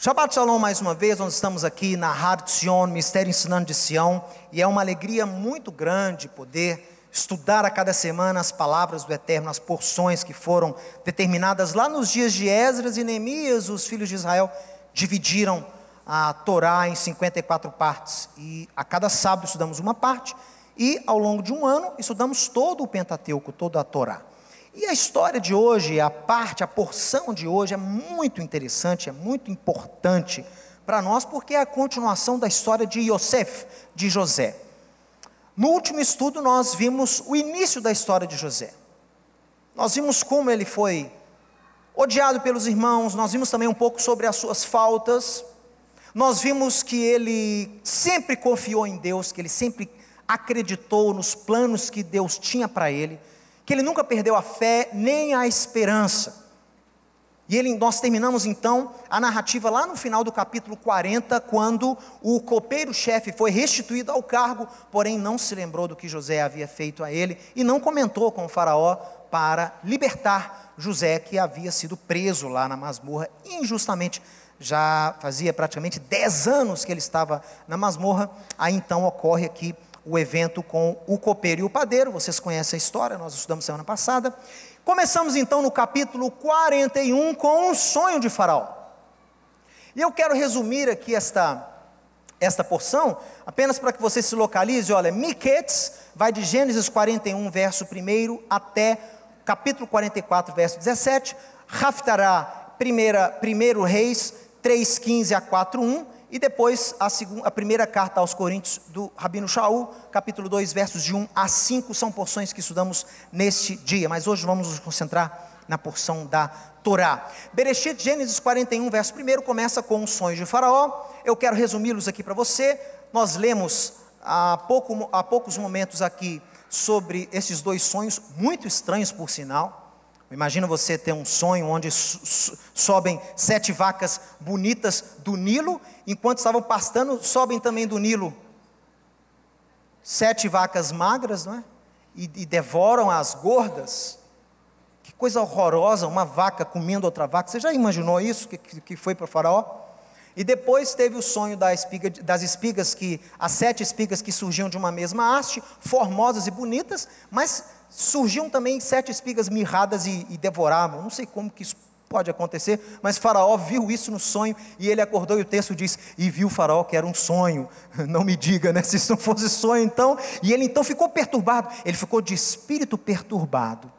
Shabbat Shalom mais uma vez, nós estamos aqui na Har Sion, Mistério Ensinando de Sião, e é uma alegria muito grande poder estudar a cada semana as palavras do Eterno, as porções que foram determinadas lá nos dias de Esdras e Neemias, os filhos de Israel dividiram a Torá em 54 partes, e a cada sábado estudamos uma parte, e ao longo de um ano estudamos todo o Pentateuco, toda a Torá. E a história de hoje, a parte, a porção de hoje é muito interessante, é muito importante para nós, porque é a continuação da história de Yosef, de José. No último estudo, nós vimos o início da história de José. Nós vimos como ele foi odiado pelos irmãos, nós vimos também um pouco sobre as suas faltas, nós vimos que ele sempre confiou em Deus, que ele sempre acreditou nos planos que Deus tinha para ele que ele nunca perdeu a fé nem a esperança. E ele, nós terminamos então a narrativa lá no final do capítulo 40, quando o copeiro-chefe foi restituído ao cargo, porém não se lembrou do que José havia feito a ele e não comentou com o Faraó para libertar José, que havia sido preso lá na masmorra injustamente. Já fazia praticamente 10 anos que ele estava na masmorra. Aí então ocorre aqui o evento com o copeiro e o padeiro, vocês conhecem a história, nós estudamos semana passada. Começamos então no capítulo 41 com o sonho de Faraó. E eu quero resumir aqui esta, esta porção, apenas para que você se localize. Olha, Miquetes vai de Gênesis 41, verso 1 até capítulo 44, verso 17. Raftará, primeira, primeiro Reis 3,15 a 4,1 e depois a, segunda, a primeira carta aos Coríntios do Rabino Shaul, capítulo 2, versos de 1 a 5, são porções que estudamos neste dia, mas hoje vamos nos concentrar na porção da Torá. Bereshit, Gênesis 41, verso 1, começa com os sonhos de Faraó. Eu quero resumi-los aqui para você. Nós lemos há, pouco, há poucos momentos aqui sobre esses dois sonhos, muito estranhos por sinal. Imagina você ter um sonho onde sobem sete vacas bonitas do Nilo, enquanto estavam pastando, sobem também do Nilo sete vacas magras, não é? E, e devoram as gordas. Que coisa horrorosa, uma vaca comendo outra vaca. Você já imaginou isso que, que foi para o faraó? E depois teve o sonho da espiga, das espigas que as sete espigas que surgiam de uma mesma haste, formosas e bonitas, mas surgiam também sete espigas mirradas e, e devoravam. Não sei como que isso pode acontecer, mas Faraó viu isso no sonho e ele acordou e o texto diz: E viu Faraó que era um sonho. Não me diga, né? Se isso não fosse sonho, então. E ele então ficou perturbado, ele ficou de espírito perturbado.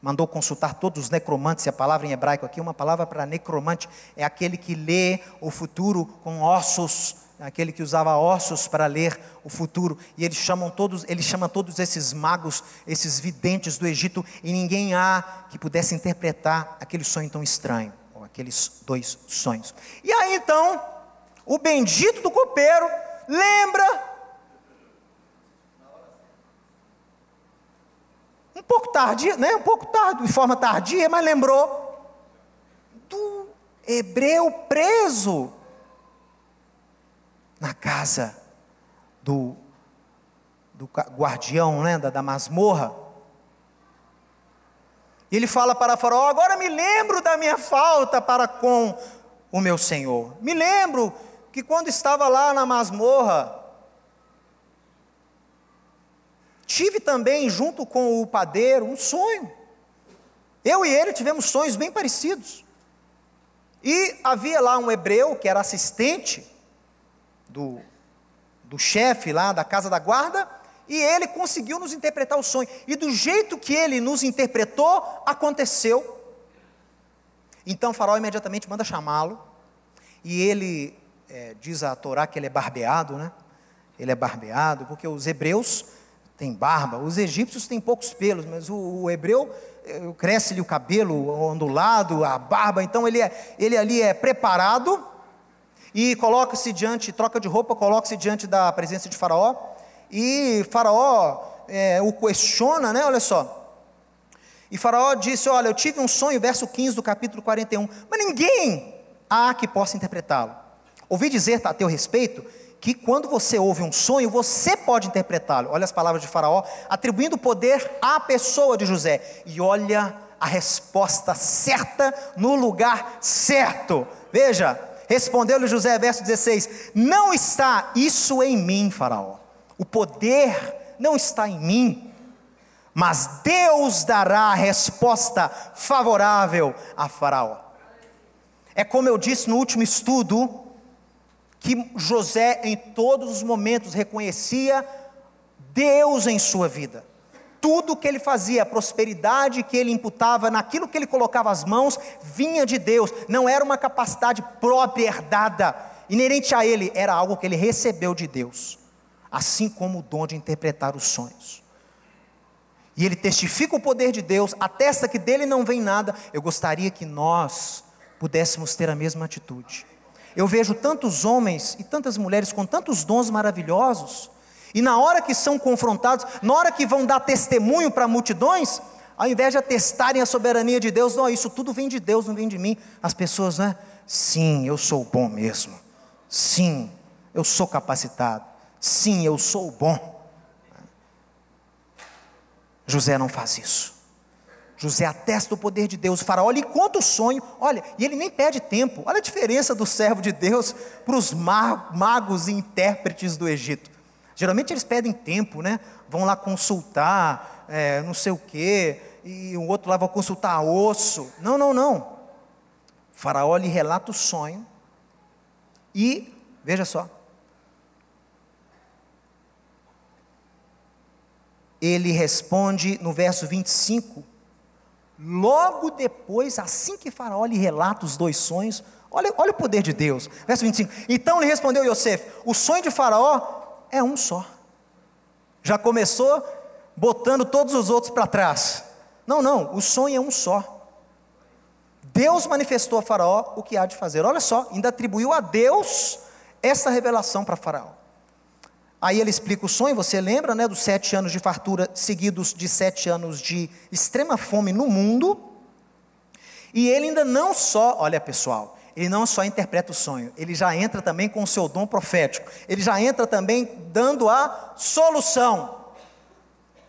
Mandou consultar todos os necromantes, e a palavra em hebraico aqui, uma palavra para necromante, é aquele que lê o futuro com ossos aquele que usava ossos para ler o futuro, e eles chamam todos, ele chama todos esses magos, esses videntes do Egito, e ninguém há que pudesse interpretar aquele sonho tão estranho, ou aqueles dois sonhos. E aí então, o bendito do copeiro lembra um pouco tardia, né? Um pouco tarde, de forma tardia, mas lembrou do hebreu preso na casa do, do guardião né, da, da masmorra. E ele fala para Faraó: Agora me lembro da minha falta para com o meu senhor. Me lembro que quando estava lá na masmorra, tive também, junto com o padeiro, um sonho. Eu e ele tivemos sonhos bem parecidos. E havia lá um hebreu que era assistente do, do chefe lá da casa da guarda, e ele conseguiu nos interpretar o sonho. E do jeito que ele nos interpretou, aconteceu. Então faraó imediatamente manda chamá-lo, e ele é, diz a Torá que ele é barbeado, né? Ele é barbeado, porque os hebreus têm barba, os egípcios têm poucos pelos, mas o, o hebreu é, cresce-lhe o cabelo ondulado, a barba, então ele, é, ele ali é preparado e coloca-se diante, troca de roupa, coloca-se diante da presença de Faraó, e Faraó é, o questiona, né? Olha só. E Faraó disse: Olha, eu tive um sonho, verso 15 do capítulo 41, mas ninguém há que possa interpretá-lo. Ouvi dizer a teu respeito que quando você ouve um sonho, você pode interpretá-lo. Olha as palavras de Faraó, atribuindo poder à pessoa de José. E olha a resposta certa no lugar certo. Veja, Respondeu-lhe José, verso 16: Não está isso em mim, Faraó. O poder não está em mim, mas Deus dará a resposta favorável a Faraó. É como eu disse no último estudo, que José em todos os momentos reconhecia Deus em sua vida. Tudo que ele fazia, a prosperidade que ele imputava, naquilo que ele colocava as mãos, vinha de Deus, não era uma capacidade própria, herdada, inerente a ele, era algo que ele recebeu de Deus, assim como o dom de interpretar os sonhos. E ele testifica o poder de Deus, atesta que dele não vem nada. Eu gostaria que nós pudéssemos ter a mesma atitude. Eu vejo tantos homens e tantas mulheres com tantos dons maravilhosos, e na hora que são confrontados, na hora que vão dar testemunho para multidões, ao invés de atestarem a soberania de Deus, não, isso tudo vem de Deus, não vem de mim. As pessoas, né? Sim, eu sou bom mesmo. Sim, eu sou capacitado. Sim, eu sou bom. José não faz isso. José atesta o poder de Deus. O faraó lhe conta o sonho, olha, e ele nem pede tempo. Olha a diferença do servo de Deus para os magos e intérpretes do Egito. Geralmente eles pedem tempo, né? Vão lá consultar, é, não sei o quê, e o outro lá vai consultar osso. Não, não, não. O faraó lhe relata o sonho e, veja só, ele responde no verso 25, logo depois, assim que Faraó lhe relata os dois sonhos, olha, olha o poder de Deus. Verso 25: Então lhe respondeu Yosef: O sonho de Faraó é um só. Já começou botando todos os outros para trás. Não, não, o sonho é um só. Deus manifestou a Faraó o que há de fazer. Olha só, ainda atribuiu a Deus essa revelação para Faraó. Aí ele explica o sonho, você lembra, né, dos sete anos de fartura seguidos de sete anos de extrema fome no mundo. E ele ainda não só, olha pessoal, ele não só interpreta o sonho, ele já entra também com o seu dom profético, ele já entra também dando a solução.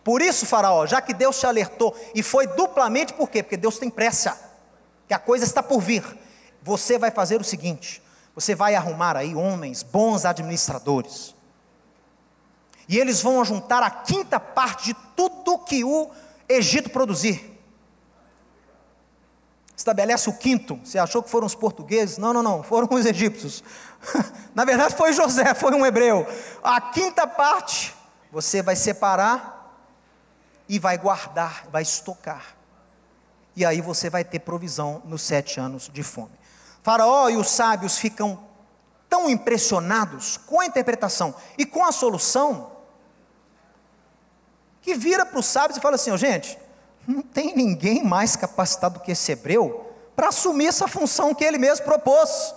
Por isso, Faraó, já que Deus te alertou, e foi duplamente por quê? Porque Deus tem pressa, que a coisa está por vir. Você vai fazer o seguinte: você vai arrumar aí homens, bons administradores, e eles vão juntar a quinta parte de tudo que o Egito produzir. Estabelece o quinto. Você achou que foram os portugueses? Não, não, não, foram os egípcios. Na verdade foi José, foi um hebreu. A quinta parte você vai separar e vai guardar, vai estocar. E aí você vai ter provisão nos sete anos de fome. Faraó e os sábios ficam tão impressionados com a interpretação e com a solução, que vira para os sábios e fala assim: oh, gente, não tem ninguém mais capacitado do que esse hebreu para assumir essa função que ele mesmo propôs.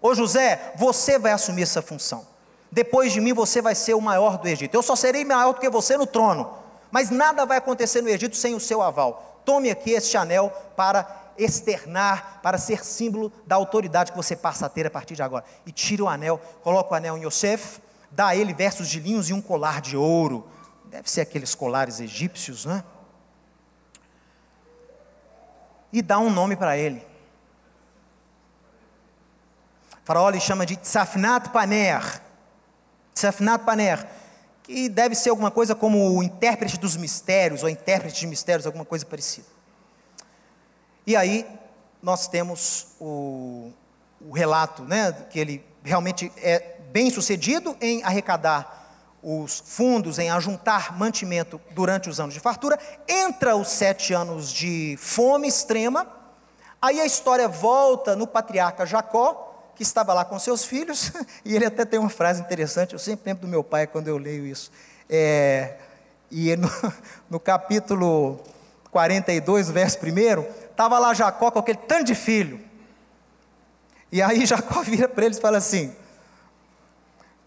Ô José, você vai assumir essa função. Depois de mim você vai ser o maior do Egito. Eu só serei maior do que você no trono. Mas nada vai acontecer no Egito sem o seu aval. Tome aqui este anel para externar, para ser símbolo da autoridade que você passa a ter a partir de agora. E tira o anel, coloca o anel em Yosef, dá a ele versos de linhos e um colar de ouro. Deve ser aqueles colares egípcios, né? E dá um nome para ele. O faraó lhe chama de Tsafnat Paner. Tsafnat Paner, que deve ser alguma coisa como o intérprete dos mistérios, ou intérprete de mistérios, alguma coisa parecida. E aí nós temos o, o relato, né, que ele realmente é bem sucedido em arrecadar os fundos, em ajuntar mantimento durante os anos de fartura, entra os sete anos de fome extrema, aí a história volta no patriarca Jacó, que estava lá com seus filhos, e ele até tem uma frase interessante, eu sempre lembro do meu pai quando eu leio isso. É, e no, no capítulo 42, verso 1, Estava lá Jacó com aquele tanto de filho. E aí Jacó vira para eles e fala assim: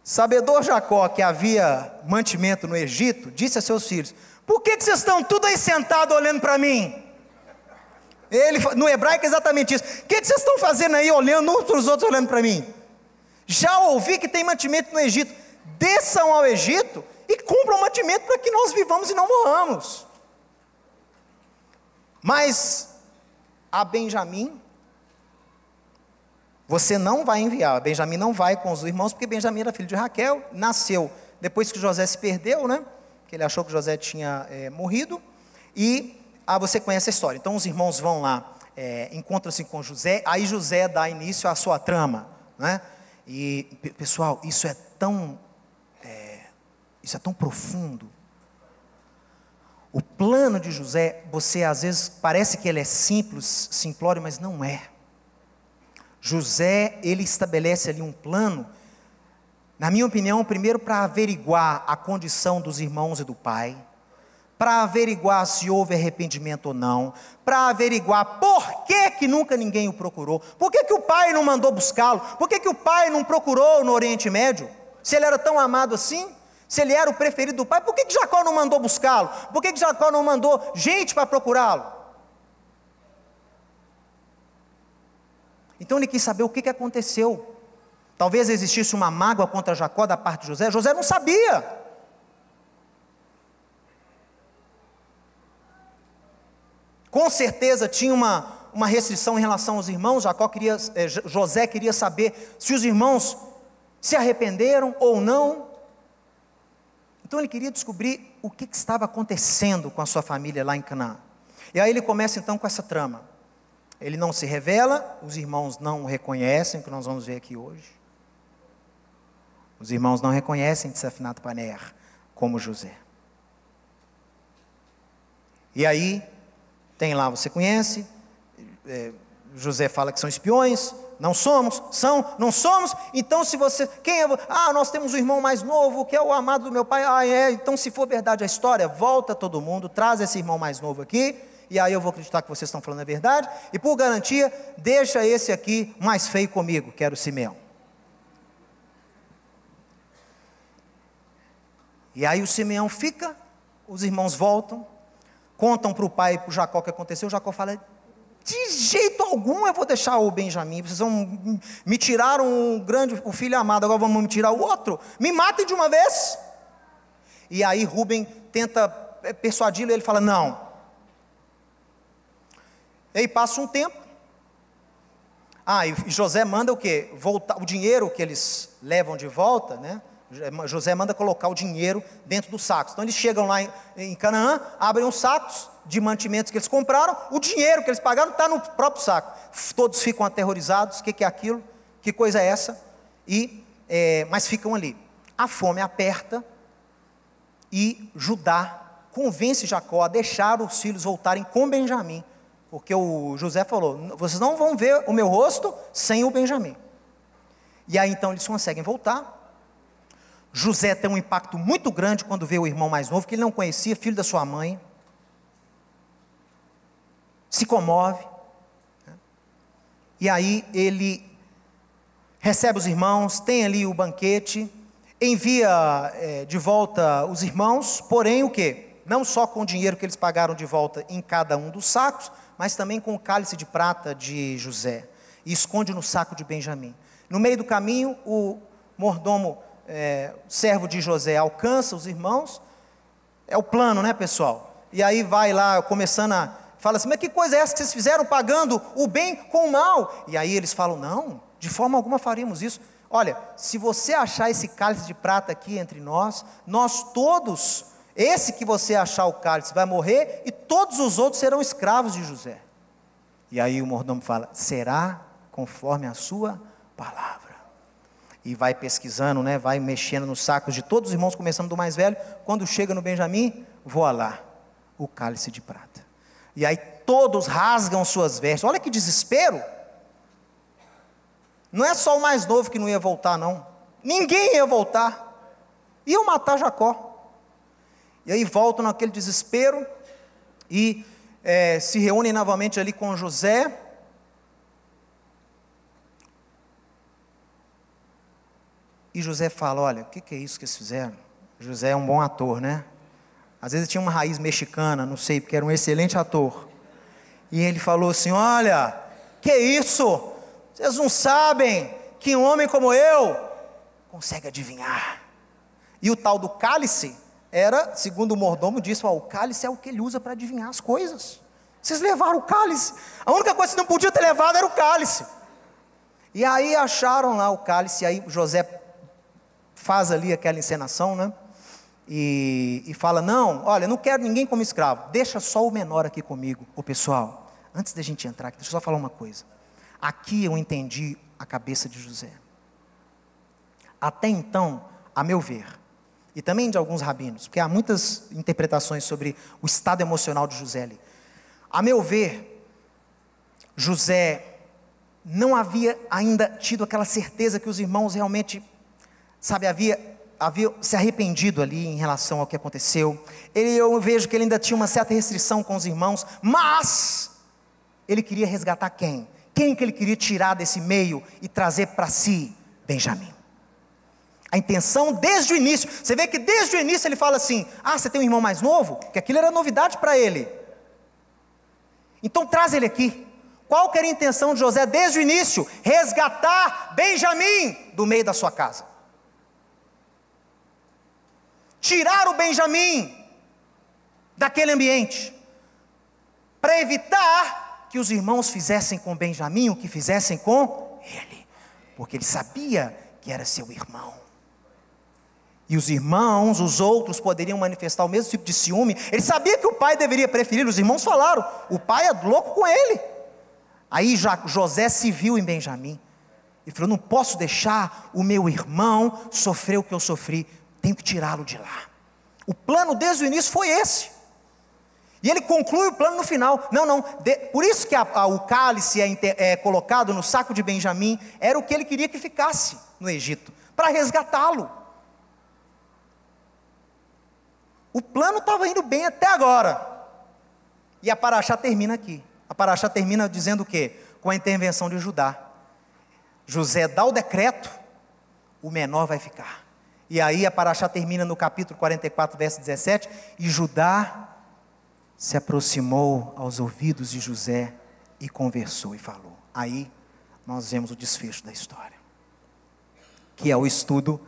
Sabedor Jacó que havia mantimento no Egito, disse a seus filhos: Por que, que vocês estão tudo aí sentados olhando para mim? Ele, no hebraico é exatamente isso. O que, que vocês estão fazendo aí olhando uns para os outros olhando para mim? Já ouvi que tem mantimento no Egito. Desçam ao Egito e cumpram o mantimento para que nós vivamos e não morramos. Mas a Benjamim, Você não vai enviar. Benjamim não vai com os irmãos, porque Benjamim era filho de Raquel, nasceu depois que José se perdeu, né? Que ele achou que José tinha é, morrido. E ah, você conhece a história. Então os irmãos vão lá, é, encontram-se com José, aí José dá início à sua trama. Né? E, pessoal, isso é tão. É, isso é tão profundo. O plano de José, você às vezes parece que ele é simples, simplório, mas não é. José, ele estabelece ali um plano, na minha opinião, primeiro para averiguar a condição dos irmãos e do pai para averiguar se houve arrependimento ou não, para averiguar por que, que nunca ninguém o procurou, por que, que o pai não mandou buscá-lo, por que, que o pai não procurou no Oriente Médio, se ele era tão amado assim, se ele era o preferido do pai, por que, que Jacó não mandou buscá-lo, por que, que Jacó não mandou gente para procurá-lo? Então ele quis saber o que, que aconteceu. Talvez existisse uma mágoa contra Jacó da parte de José, José não sabia. Com certeza tinha uma, uma restrição em relação aos irmãos. Jacó queria, eh, José queria saber se os irmãos se arrependeram ou não. Então ele queria descobrir o que, que estava acontecendo com a sua família lá em Canaã. E aí ele começa então com essa trama. Ele não se revela, os irmãos não o reconhecem, que nós vamos ver aqui hoje. Os irmãos não reconhecem Tsefinat Paner como José. E aí tem lá, você conhece, é, José fala que são espiões, não somos, são, não somos, então se você, quem é, ah, nós temos um irmão mais novo, que é o amado do meu pai, ah, é, então se for verdade a história, volta todo mundo, traz esse irmão mais novo aqui, e aí eu vou acreditar que vocês estão falando a verdade, e por garantia, deixa esse aqui mais feio comigo, que era o Simeão. E aí o Simeão fica, os irmãos voltam, contam para o pai e para o Jacó o que aconteceu, Jacó fala: de jeito algum eu vou deixar o Benjamim. Vocês vão me tirar um grande, o filho amado, agora vamos me tirar o outro. Me matem de uma vez. E aí Rubem tenta é, persuadi-lo, ele fala: não. E aí passa um tempo. Ah, e José manda o quê? Voltar, o dinheiro que eles levam de volta, né? José manda colocar o dinheiro dentro dos sacos. Então eles chegam lá em, em Canaã, abrem os sacos de mantimentos que eles compraram, o dinheiro que eles pagaram está no próprio saco. Todos ficam aterrorizados: o que, que, é aquilo? Que coisa é essa? E, é, mas ficam ali. A fome aperta e Judá convence Jacó a deixar os filhos voltarem com Benjamim, porque o José falou: vocês não vão ver o meu rosto sem o Benjamim. E aí então eles conseguem voltar. José tem um impacto muito grande quando vê o irmão mais novo, que ele não conhecia, filho da sua mãe. Se comove. Né? E aí ele recebe os irmãos, tem ali o banquete, envia é, de volta os irmãos, porém o que? Não só com o dinheiro que eles pagaram de volta em cada um dos sacos, mas também com o cálice de prata de José. E esconde no saco de Benjamim. No meio do caminho, o mordomo é, servo de José alcança os irmãos, é o plano, né, pessoal? E aí vai lá, começando a. Fala assim, mas que coisa é essa que vocês fizeram pagando o bem com o mal? E aí eles falam, não, de forma alguma faríamos isso. Olha, se você achar esse cálice de prata aqui entre nós, nós todos, esse que você achar o cálice vai morrer e todos os outros serão escravos de José. E aí o mordomo fala: será conforme a sua palavra e vai pesquisando, né, vai mexendo nos sacos de todos os irmãos, começando do mais velho. Quando chega no Benjamim, voa lá o cálice de prata. E aí todos rasgam suas vestes. Olha que desespero. Não é só o mais novo que não ia voltar, não. Ninguém ia voltar. Iam matar Jacó. E aí voltam naquele desespero e é, se reúnem novamente ali com José. E José fala: Olha, o que, que é isso que eles fizeram? José é um bom ator, né? Às vezes tinha uma raiz mexicana, não sei, porque era um excelente ator. E ele falou assim: Olha, que isso? Vocês não sabem que um homem como eu consegue adivinhar. E o tal do cálice era, segundo o mordomo, disse: o cálice é o que ele usa para adivinhar as coisas. Vocês levaram o cálice. A única coisa que não podia ter levado era o cálice. E aí acharam lá o cálice, e aí José faz ali aquela encenação, né? E, e fala: Não, olha, não quero ninguém como escravo, deixa só o menor aqui comigo. O pessoal, antes da gente entrar aqui, deixa eu só falar uma coisa. Aqui eu entendi a cabeça de José. Até então, a meu ver, e também de alguns rabinos, porque há muitas interpretações sobre o estado emocional de José ali. A meu ver, José não havia ainda tido aquela certeza que os irmãos realmente, sabe, havia, havia se arrependido ali em relação ao que aconteceu. Ele, eu vejo que ele ainda tinha uma certa restrição com os irmãos, mas ele queria resgatar quem? Quem que ele queria tirar desse meio e trazer para si? Benjamim. A intenção desde o início, você vê que desde o início ele fala assim: Ah, você tem um irmão mais novo? Que aquilo era novidade para ele. Então traz ele aqui. Qual que era a intenção de José desde o início? Resgatar Benjamim do meio da sua casa. Tirar o Benjamim daquele ambiente. Para evitar que os irmãos fizessem com Benjamim o que fizessem com ele. Porque ele sabia que era seu irmão. E os irmãos, os outros, poderiam manifestar o mesmo tipo de ciúme. Ele sabia que o pai deveria preferir. Os irmãos falaram: o pai é louco com ele. Aí José se viu em Benjamim e falou: Não posso deixar o meu irmão sofrer o que eu sofri, tenho que tirá-lo de lá. O plano desde o início foi esse. E ele conclui o plano no final. Não, não. De, por isso que a, a, o cálice é, é colocado no saco de Benjamim, era o que ele queria que ficasse no Egito, para resgatá-lo. O plano estava indo bem até agora. E a Paraxá termina aqui. A Paraxá termina dizendo o quê? Com a intervenção de Judá. José dá o decreto, o menor vai ficar. E aí a Paraxá termina no capítulo 44, verso 17, e Judá se aproximou aos ouvidos de José e conversou e falou. Aí nós vemos o desfecho da história, que é o estudo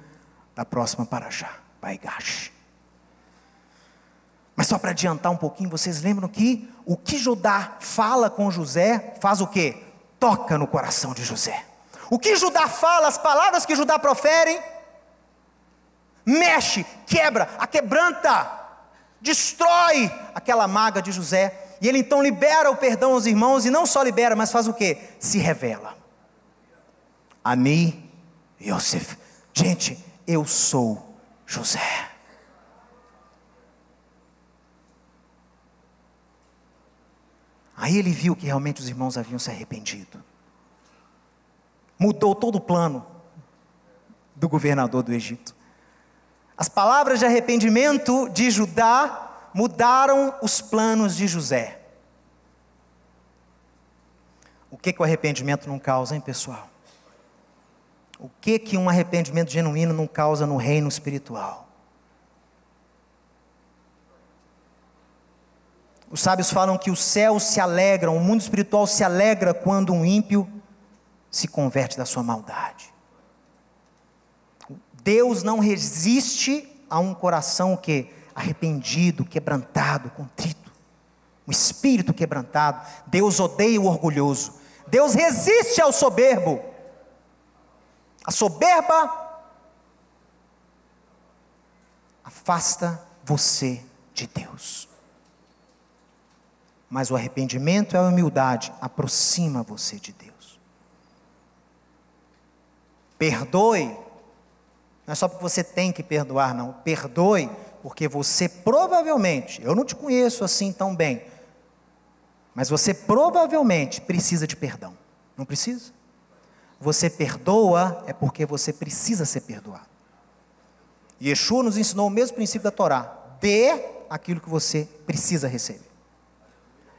da próxima Paraxá, Baigash. Mas só para adiantar um pouquinho, vocês lembram que o que Judá fala com José faz o quê? Toca no coração de José. O que Judá fala, as palavras que Judá profere, mexe, quebra, aquebranta, destrói aquela maga de José. E ele então libera o perdão aos irmãos, e não só libera, mas faz o quê? Se revela. Ani Yosef. Gente, eu sou José. Aí ele viu que realmente os irmãos haviam se arrependido. Mudou todo o plano do governador do Egito. As palavras de arrependimento de Judá mudaram os planos de José. O que, que o arrependimento não causa, hein, pessoal? O que, que um arrependimento genuíno não causa no reino espiritual? Os sábios falam que os céus se alegram, o mundo espiritual se alegra quando um ímpio se converte da sua maldade. Deus não resiste a um coração que arrependido, quebrantado, contrito, um espírito quebrantado. Deus odeia o orgulhoso. Deus resiste ao soberbo. A soberba afasta você de Deus. Mas o arrependimento e a humildade aproxima você de Deus. Perdoe, não é só porque você tem que perdoar, não. Perdoe, porque você provavelmente, eu não te conheço assim tão bem, mas você provavelmente precisa de perdão. Não precisa? Você perdoa é porque você precisa ser perdoado. Yeshua nos ensinou o mesmo princípio da Torá: dê aquilo que você precisa receber.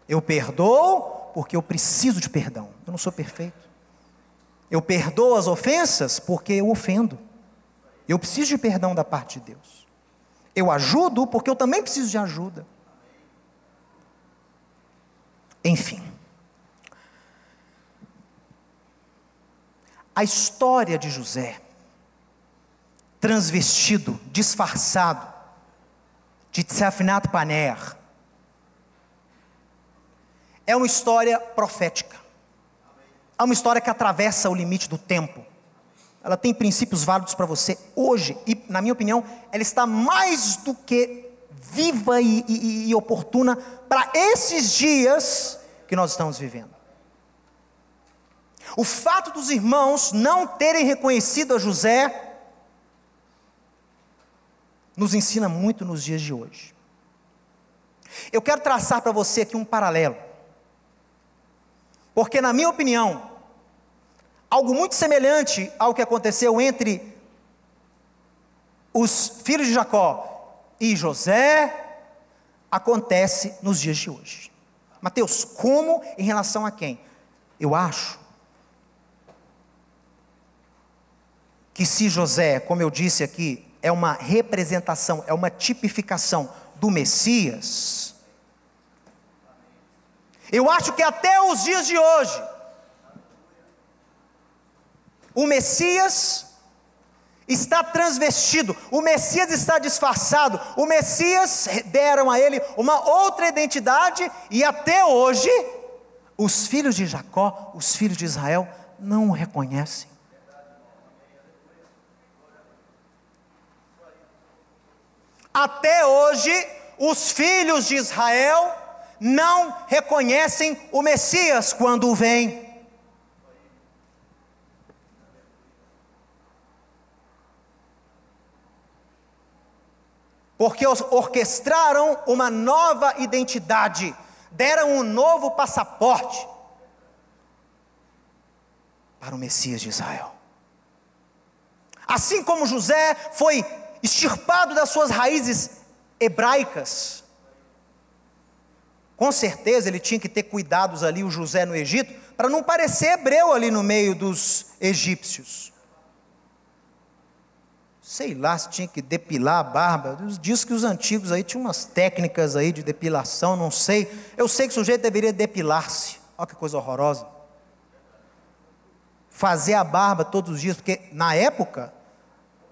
Eu perdoo porque eu preciso de perdão. Eu não sou perfeito. Eu perdoo as ofensas porque eu ofendo. Eu preciso de perdão da parte de Deus. Eu ajudo porque eu também preciso de ajuda. Enfim. A história de José, transvestido, disfarçado, de Tsafnat Paner, é uma história profética. Há uma história que atravessa o limite do tempo. Ela tem princípios válidos para você hoje, e, na minha opinião, ela está mais do que viva e, e, e oportuna para esses dias que nós estamos vivendo. O fato dos irmãos não terem reconhecido a José nos ensina muito nos dias de hoje. Eu quero traçar para você aqui um paralelo. Porque, na minha opinião, algo muito semelhante ao que aconteceu entre os filhos de Jacó e José acontece nos dias de hoje. Mateus, como em relação a quem? Eu acho que se José, como eu disse aqui, é uma representação, é uma tipificação do Messias, eu acho que até os dias de hoje, o Messias está transvestido, o Messias está disfarçado, o Messias deram a ele uma outra identidade e até hoje os filhos de Jacó, os filhos de Israel não o reconhecem. Até hoje, os filhos de Israel não reconhecem o Messias quando vem. Porque orquestraram uma nova identidade, deram um novo passaporte para o Messias de Israel. Assim como José foi extirpado das suas raízes hebraicas. Com certeza ele tinha que ter cuidados ali, o José no Egito, para não parecer hebreu ali no meio dos egípcios. Sei lá se tinha que depilar a barba. Diz que os antigos aí tinham umas técnicas aí de depilação, não sei. Eu sei que o sujeito deveria depilar-se. Olha que coisa horrorosa. Fazer a barba todos os dias, porque na época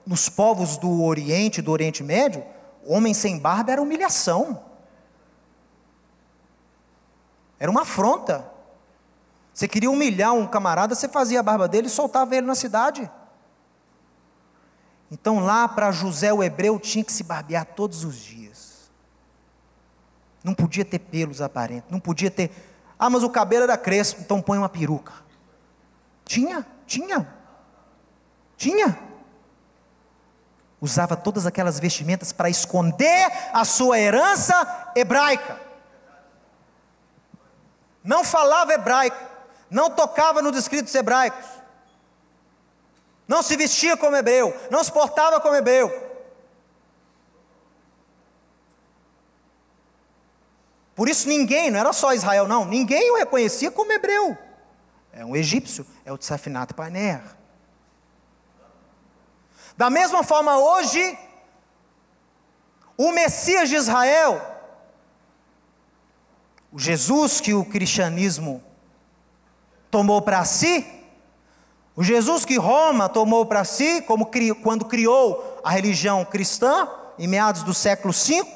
nos povos do Oriente, do Oriente Médio, homem sem barba era humilhação. Era uma afronta. Você queria humilhar um camarada, você fazia a barba dele e soltava ele na cidade. Então lá para José o hebreu tinha que se barbear todos os dias. Não podia ter pelos aparentes, não podia ter. Ah, mas o cabelo era crespo, então põe uma peruca. Tinha, tinha. Tinha usava todas aquelas vestimentas para esconder a sua herança hebraica. Não falava hebraico, não tocava nos escritos hebraicos, não se vestia como hebreu, não se portava como hebreu. Por isso ninguém, não era só Israel, não, ninguém o reconhecia como hebreu. É um egípcio, é o Tsafinat Paner. Da mesma forma, hoje, o Messias de Israel, o Jesus que o cristianismo tomou para si, o Jesus que Roma tomou para si, como quando criou a religião cristã, em meados do século V,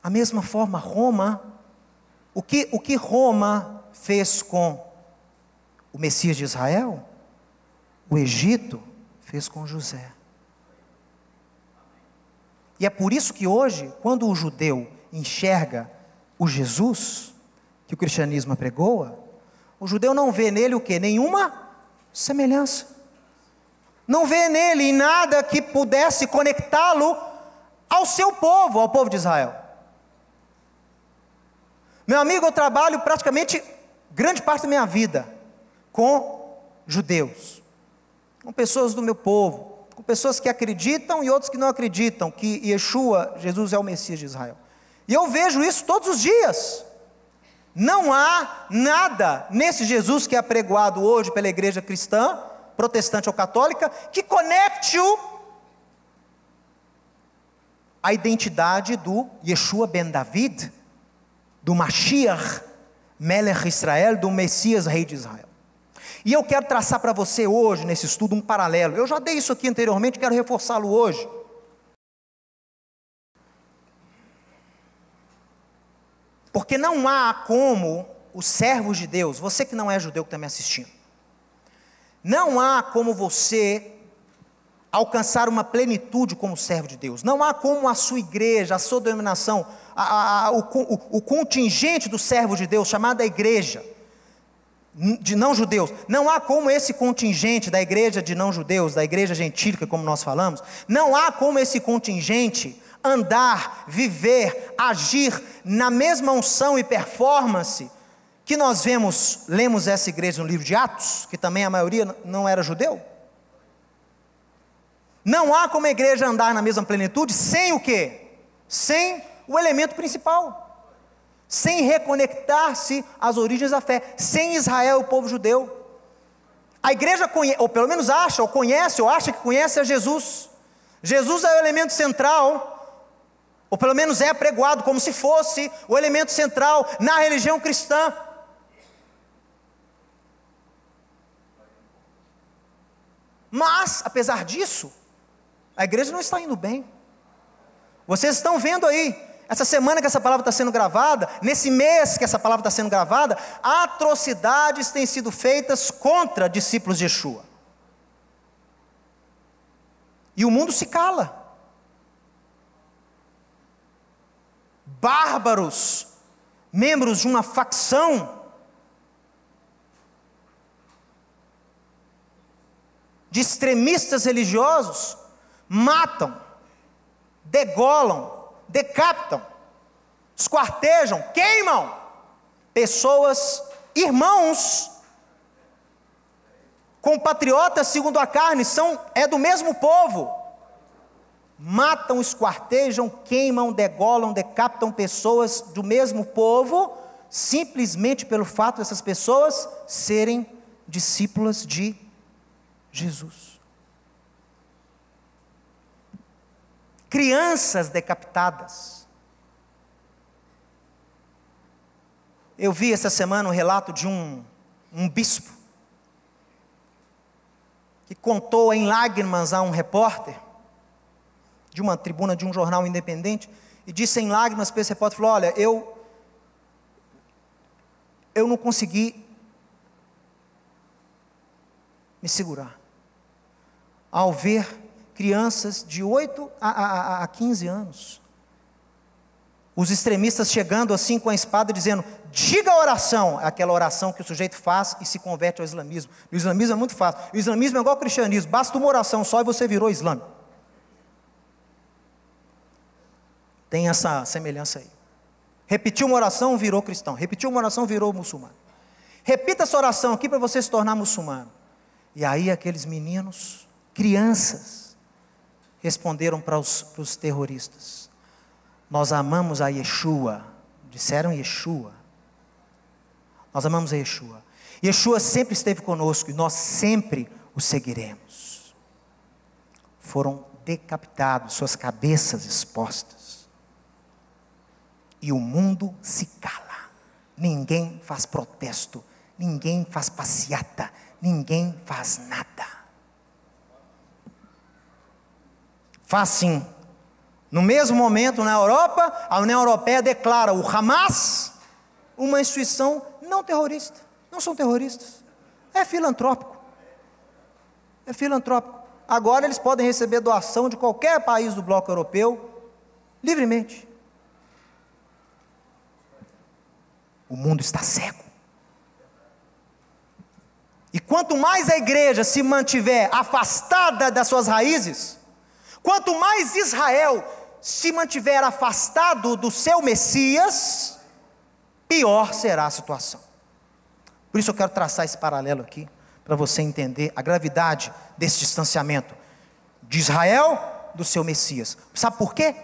a mesma forma, Roma, o que, o que Roma fez com o Messias de Israel, o Egito fez com José. E é por isso que hoje, quando o judeu enxerga o Jesus que o cristianismo apregoa, o judeu não vê nele o que? Nenhuma semelhança. Não vê nele nada que pudesse conectá-lo ao seu povo, ao povo de Israel. Meu amigo, eu trabalho praticamente grande parte da minha vida com judeus, com pessoas do meu povo, com pessoas que acreditam e outros que não acreditam que Yeshua, Jesus, é o Messias de Israel. E eu vejo isso todos os dias. Não há nada nesse Jesus que é apregoado hoje pela igreja cristã, protestante ou católica, que conecte-o à identidade do Yeshua ben David, do Mashiach, Melech Israel, do Messias, rei de Israel. E eu quero traçar para você hoje, nesse estudo, um paralelo. Eu já dei isso aqui anteriormente, quero reforçá-lo hoje. Porque não há como os servos de Deus, você que não é judeu que está me assistindo, não há como você alcançar uma plenitude como servo de Deus. Não há como a sua igreja, a sua denominação, a, a, o, o, o contingente do servo de Deus, chamada igreja, de não judeus, não há como esse contingente da igreja de não judeus, da igreja gentílica, como nós falamos, não há como esse contingente andar, viver, agir na mesma unção e performance que nós vemos, lemos essa igreja no livro de Atos, que também a maioria não era judeu. Não há como a igreja andar na mesma plenitude sem o quê? Sem o elemento principal. Sem reconectar-se às origens da fé, sem Israel, o povo judeu. A igreja conhece, ou pelo menos acha, ou conhece, ou acha que conhece a Jesus. Jesus é o elemento central, ou pelo menos é pregoado como se fosse o elemento central na religião cristã. Mas, apesar disso, a igreja não está indo bem. Vocês estão vendo aí, essa semana que essa palavra está sendo gravada, nesse mês que essa palavra está sendo gravada, atrocidades têm sido feitas contra discípulos de Yeshua. E o mundo se cala. Bárbaros, membros de uma facção, de extremistas religiosos, matam, degolam, decapitam, esquartejam, queimam pessoas, irmãos, compatriotas segundo a carne, são é do mesmo povo. Matam, esquartejam, queimam, degolam, decapitam pessoas do mesmo povo, simplesmente pelo fato dessas pessoas serem discípulas de Jesus. Crianças decapitadas. Eu vi essa semana um relato de um, um bispo que contou em lágrimas a um repórter de uma tribuna de um jornal independente e disse em lágrimas para esse repórter, falou, olha, eu eu não consegui me segurar ao ver crianças de 8 a, a, a 15 anos. Os extremistas chegando assim com a espada dizendo: diga a oração, aquela oração que o sujeito faz e se converte ao islamismo. O islamismo é muito fácil. O islamismo é igual ao cristianismo, basta uma oração só e você virou islâmico. Tem essa semelhança aí. Repetiu uma oração, virou cristão. Repetiu uma oração, virou muçulmano. Repita essa oração aqui para você se tornar muçulmano. E aí aqueles meninos, crianças, responderam para os, para os terroristas: Nós amamos a Yeshua. Disseram Yeshua. Nós amamos a Yeshua. Yeshua sempre esteve conosco e nós sempre o seguiremos. Foram decapitados, suas cabeças expostas. E o mundo se cala. Ninguém faz protesto, ninguém faz passeata, ninguém faz nada. Faz sim. No mesmo momento, na Europa, a União Europeia declara o Hamas uma instituição não terrorista. Não são terroristas. É filantrópico. É filantrópico. Agora eles podem receber doação de qualquer país do bloco europeu livremente. O mundo está cego. E quanto mais a igreja se mantiver afastada das suas raízes, Quanto mais Israel se mantiver afastado do seu Messias, pior será a situação. Por isso eu quero traçar esse paralelo aqui, para você entender a gravidade desse distanciamento de Israel do seu Messias. Sabe por quê?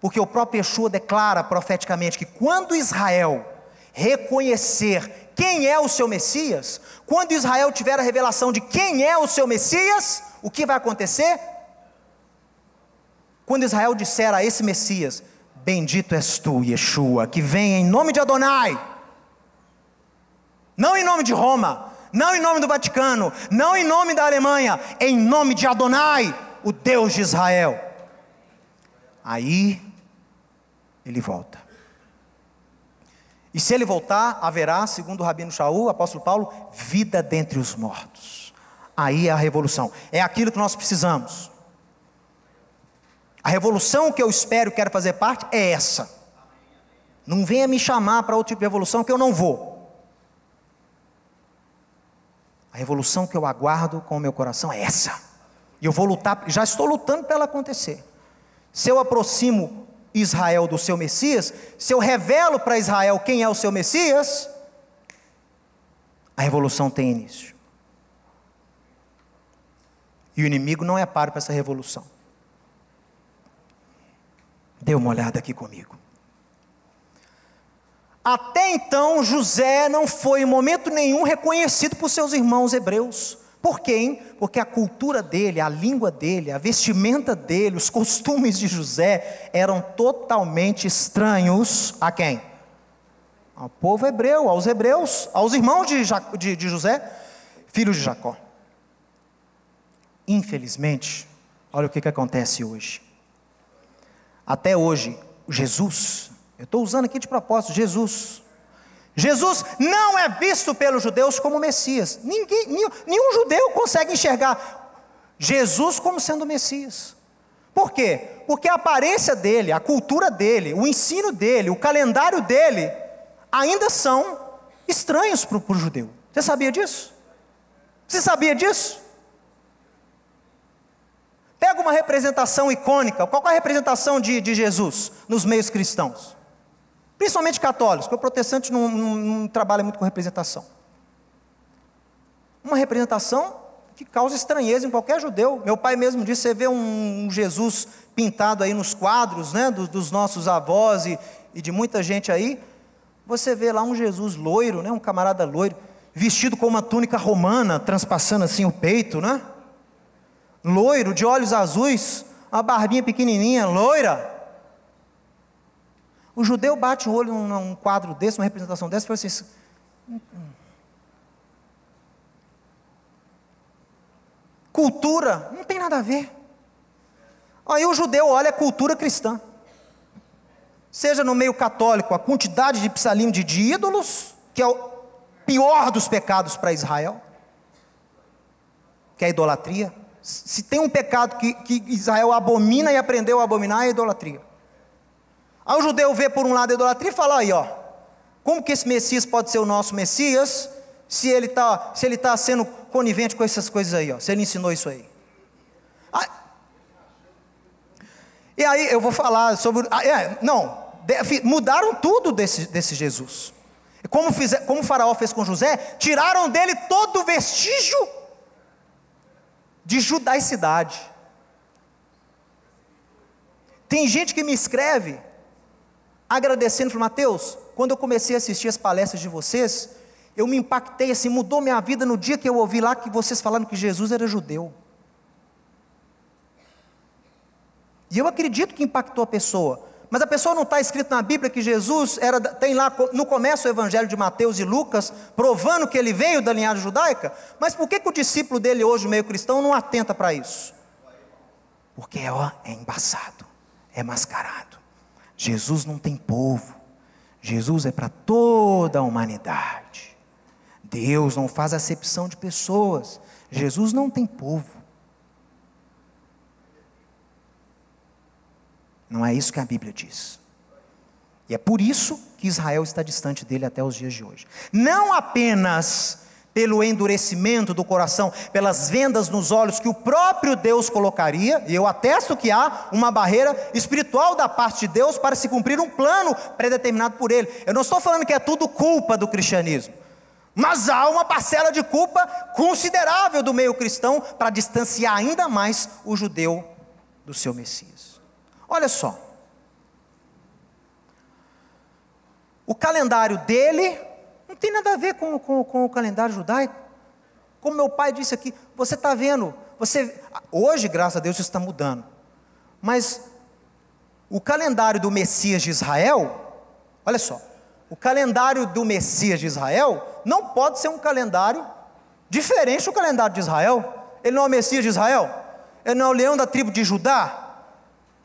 Porque o próprio Yeshua declara profeticamente que quando Israel reconhecer quem é o seu Messias, quando Israel tiver a revelação de quem é o seu Messias, o que vai acontecer? Quando Israel disser a esse Messias: Bendito és tu, Yeshua, que vem em nome de Adonai, não em nome de Roma, não em nome do Vaticano, não em nome da Alemanha, em nome de Adonai, o Deus de Israel. Aí ele volta. E se ele voltar, haverá, segundo o Rabino Shaul, apóstolo Paulo, vida dentre os mortos. Aí é a revolução. É aquilo que nós precisamos. A revolução que eu espero e quero fazer parte é essa. Não venha me chamar para outro tipo de revolução que eu não vou. A revolução que eu aguardo com o meu coração é essa. E eu vou lutar, já estou lutando para ela acontecer. Se eu aproximo Israel do seu Messias, se eu revelo para Israel quem é o seu Messias, a revolução tem início. E o inimigo não é páreo para essa revolução. Dê uma olhada aqui comigo. Até então, José não foi em momento nenhum reconhecido por seus irmãos hebreus. Por quem? Porque a cultura dele, a língua dele, a vestimenta dele, os costumes de José eram totalmente estranhos a quem? Ao povo hebreu, aos hebreus, aos irmãos de, de, de José, filhos de Jacó. Infelizmente, olha o que, que acontece hoje. Até hoje, Jesus, eu estou usando aqui de propósito, Jesus. Jesus não é visto pelos judeus como Messias. Ninguém, nenhum, nenhum judeu consegue enxergar Jesus como sendo Messias. Por quê? Porque a aparência dele, a cultura dele, o ensino dele, o calendário dele, ainda são estranhos para o judeu. Você sabia disso? Você sabia disso? Uma representação icônica. Qual é a representação de, de Jesus nos meios cristãos? Principalmente católicos, porque o protestante não, não, não trabalha muito com representação. Uma representação que causa estranheza em qualquer judeu. Meu pai mesmo disse: você vê um, Jesus pintado aí nos quadros né, dos, dos nossos avós e, e, de muita gente aí, você vê lá um Jesus loiro, né, um camarada loiro, vestido com uma túnica romana, transpassando assim o peito, né? Loiro, de olhos azuis, uma barbinha pequenininha, loira. O judeu bate o olho num, quadro desse, uma representação dessa, e fala assim: hum, hum. cultura, não tem nada a ver. Aí o judeu olha a cultura cristã. Seja no meio católico, a quantidade de psalim de, de ídolos, que é o pior dos pecados para Israel, que é a idolatria. Se tem um pecado que, que Israel abomina e aprendeu a abominar, é a idolatria. Aí o judeu vê por um lado a idolatria e fala: aí, ó, como que esse Messias pode ser o nosso Messias se ele está se ele tá sendo conivente com essas coisas aí, ó, se ele ensinou isso aí? Ah, e aí eu vou falar sobre. Ah, é, não, mudaram tudo desse, desse Jesus. Como, fizer, como o faraó fez com José, tiraram dele todo o vestígio de judaicidade. Tem gente que me escreve agradecendo, falou, Mateus, quando eu comecei a assistir as palestras de vocês, eu me impactei assim, mudou minha vida no dia que eu ouvi lá que vocês falaram que Jesus era judeu. E eu acredito que impactou a pessoa. Mas a pessoa não está escrito na Bíblia que Jesus era, tem lá no começo o Evangelho de Mateus e Lucas, provando que ele veio da linhagem judaica. Mas por que, que o discípulo dele hoje, meio cristão, não atenta para isso? Porque ó, é embaçado, é mascarado. Jesus não tem povo, Jesus é para toda a humanidade. Deus não faz acepção de pessoas, Jesus não tem povo. Não é isso que a Bíblia diz. E é por isso que Israel está distante dele até os dias de hoje. Não apenas pelo endurecimento do coração, pelas vendas nos olhos que o próprio Deus colocaria, e eu atesto que há uma barreira espiritual da parte de Deus para se cumprir um plano predeterminado por Ele. Eu não estou falando que é tudo culpa do cristianismo, mas há uma parcela de culpa considerável do meio cristão para distanciar ainda mais o judeu do seu Messias. Olha só, o calendário dele não tem nada a ver com, com, com o calendário judaico. Como meu pai disse aqui, você está vendo, você hoje, graças a Deus, isso está mudando. Mas o calendário do Messias de Israel, olha só, o calendário do Messias de Israel não pode ser um calendário diferente do calendário de Israel. Ele não é o Messias de Israel? Ele não é o leão da tribo de Judá?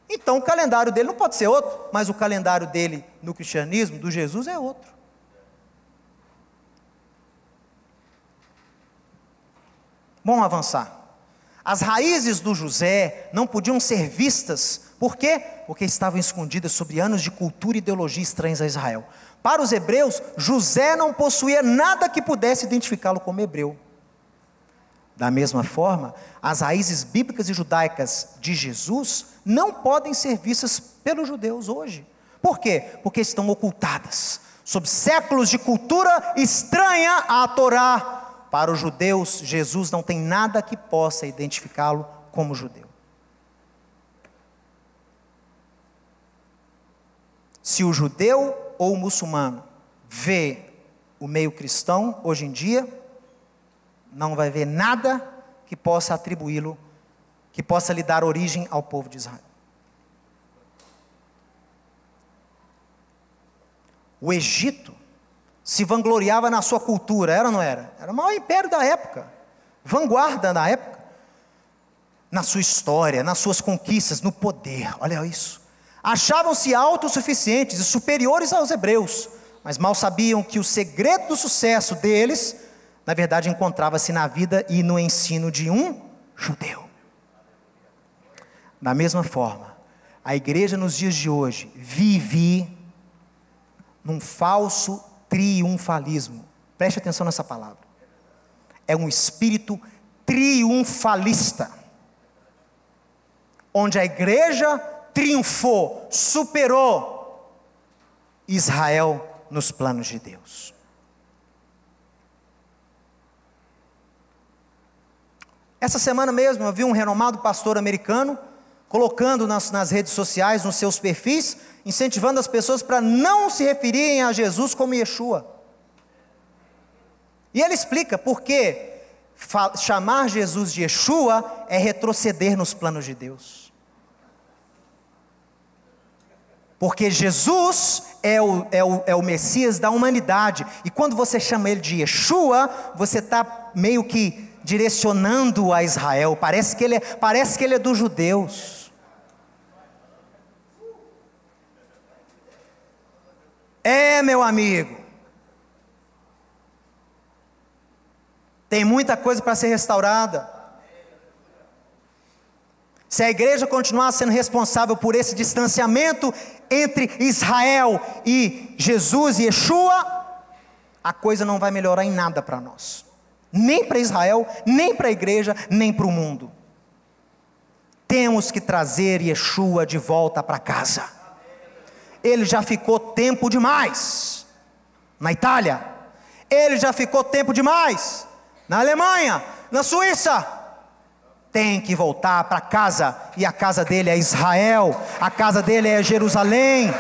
Então o calendário dele não pode ser outro, mas o calendário dele no cristianismo, do Jesus, é outro. Vamos avançar. As raízes do José não podiam ser vistas, por quê? Porque estavam escondidas sobre anos de cultura e ideologia estranhas a Israel. Para os hebreus, José não possuía nada que pudesse identificá-lo como hebreu. Da mesma forma, as raízes bíblicas e judaicas de Jesus não podem ser vistas pelos judeus hoje. Por quê? Porque estão ocultadas sob séculos de cultura estranha à Torá. Para os judeus, Jesus não tem nada que possa identificá-lo como judeu. Se o judeu ou o muçulmano vê o meio cristão hoje em dia, não vai ver nada que possa atribuí-lo, que possa lhe dar origem ao povo de Israel. O Egito se vangloriava na sua cultura, era ou não era? Era o maior império da época, vanguarda da época, na sua história, nas suas conquistas, no poder, olha isso. Achavam-se autossuficientes e superiores aos hebreus, mas mal sabiam que o segredo do sucesso deles na verdade encontrava-se na vida e no ensino de um judeu. Da mesma forma, a igreja nos dias de hoje vive num falso triunfalismo. Preste atenção nessa palavra. É um espírito triunfalista. Onde a igreja triunfou, superou Israel nos planos de Deus. Essa semana mesmo eu vi um renomado pastor americano colocando nas, nas redes sociais, nos seus perfis, incentivando as pessoas para não se referirem a Jesus como Yeshua. E ele explica por que chamar Jesus de Yeshua é retroceder nos planos de Deus. Porque Jesus é o, é, o, é o Messias da humanidade. E quando você chama ele de Yeshua, você está meio que direcionando a Israel. Parece que ele é, parece que ele é dos judeus. É, meu amigo. Tem muita coisa para ser restaurada. Se a igreja continuar sendo responsável por esse distanciamento entre Israel e Jesus e Yeshua, a coisa não vai melhorar em nada para nós nem para Israel, nem para a igreja, nem para o mundo. Temos que trazer Yeshua de volta para casa. Ele já ficou tempo demais na Itália, ele já ficou tempo demais na Alemanha, na Suíça. Tem que voltar para casa, e a casa dele é Israel, a casa dele é Jerusalém.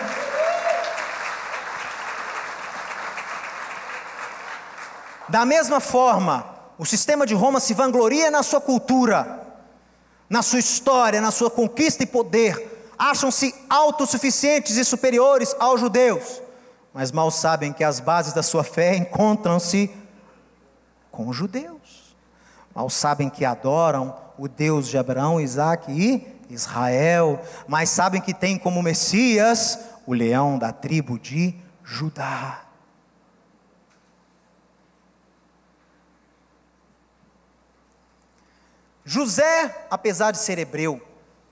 Da mesma forma, o sistema de Roma se vangloria na sua cultura, na sua história, na sua conquista e poder. Acham-se autossuficientes e superiores aos judeus, mas mal sabem que as bases da sua fé encontram-se com os judeus. Mal sabem que adoram o Deus de Abraão, Isaac e Israel, mas sabem que tem como Messias o leão da tribo de Judá. José, apesar de ser hebreu,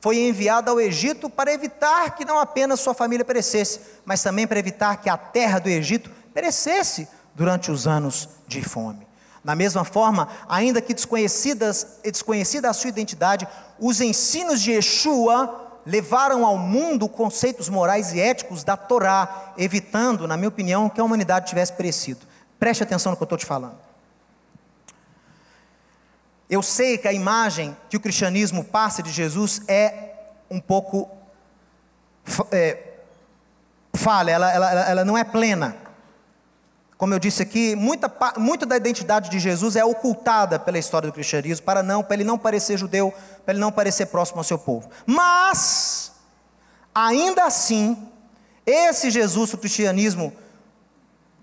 foi enviado ao Egito para evitar que não apenas sua família perecesse, mas também para evitar que a terra do Egito perecesse durante os anos de fome. Da mesma forma, ainda que desconhecidas, desconhecida a sua identidade, os ensinos de Yeshua levaram ao mundo conceitos morais e éticos da Torá, evitando, na minha opinião, que a humanidade tivesse perecido. Preste atenção no que eu estou te falando. Eu sei que a imagem que o cristianismo passa de Jesus é um pouco é, falha, ela, ela, ela não é plena. Como eu disse aqui, muita, muito da identidade de Jesus é ocultada pela história do cristianismo, para não, para ele não parecer judeu, para ele não parecer próximo ao seu povo. Mas, ainda assim, esse Jesus que o cristianismo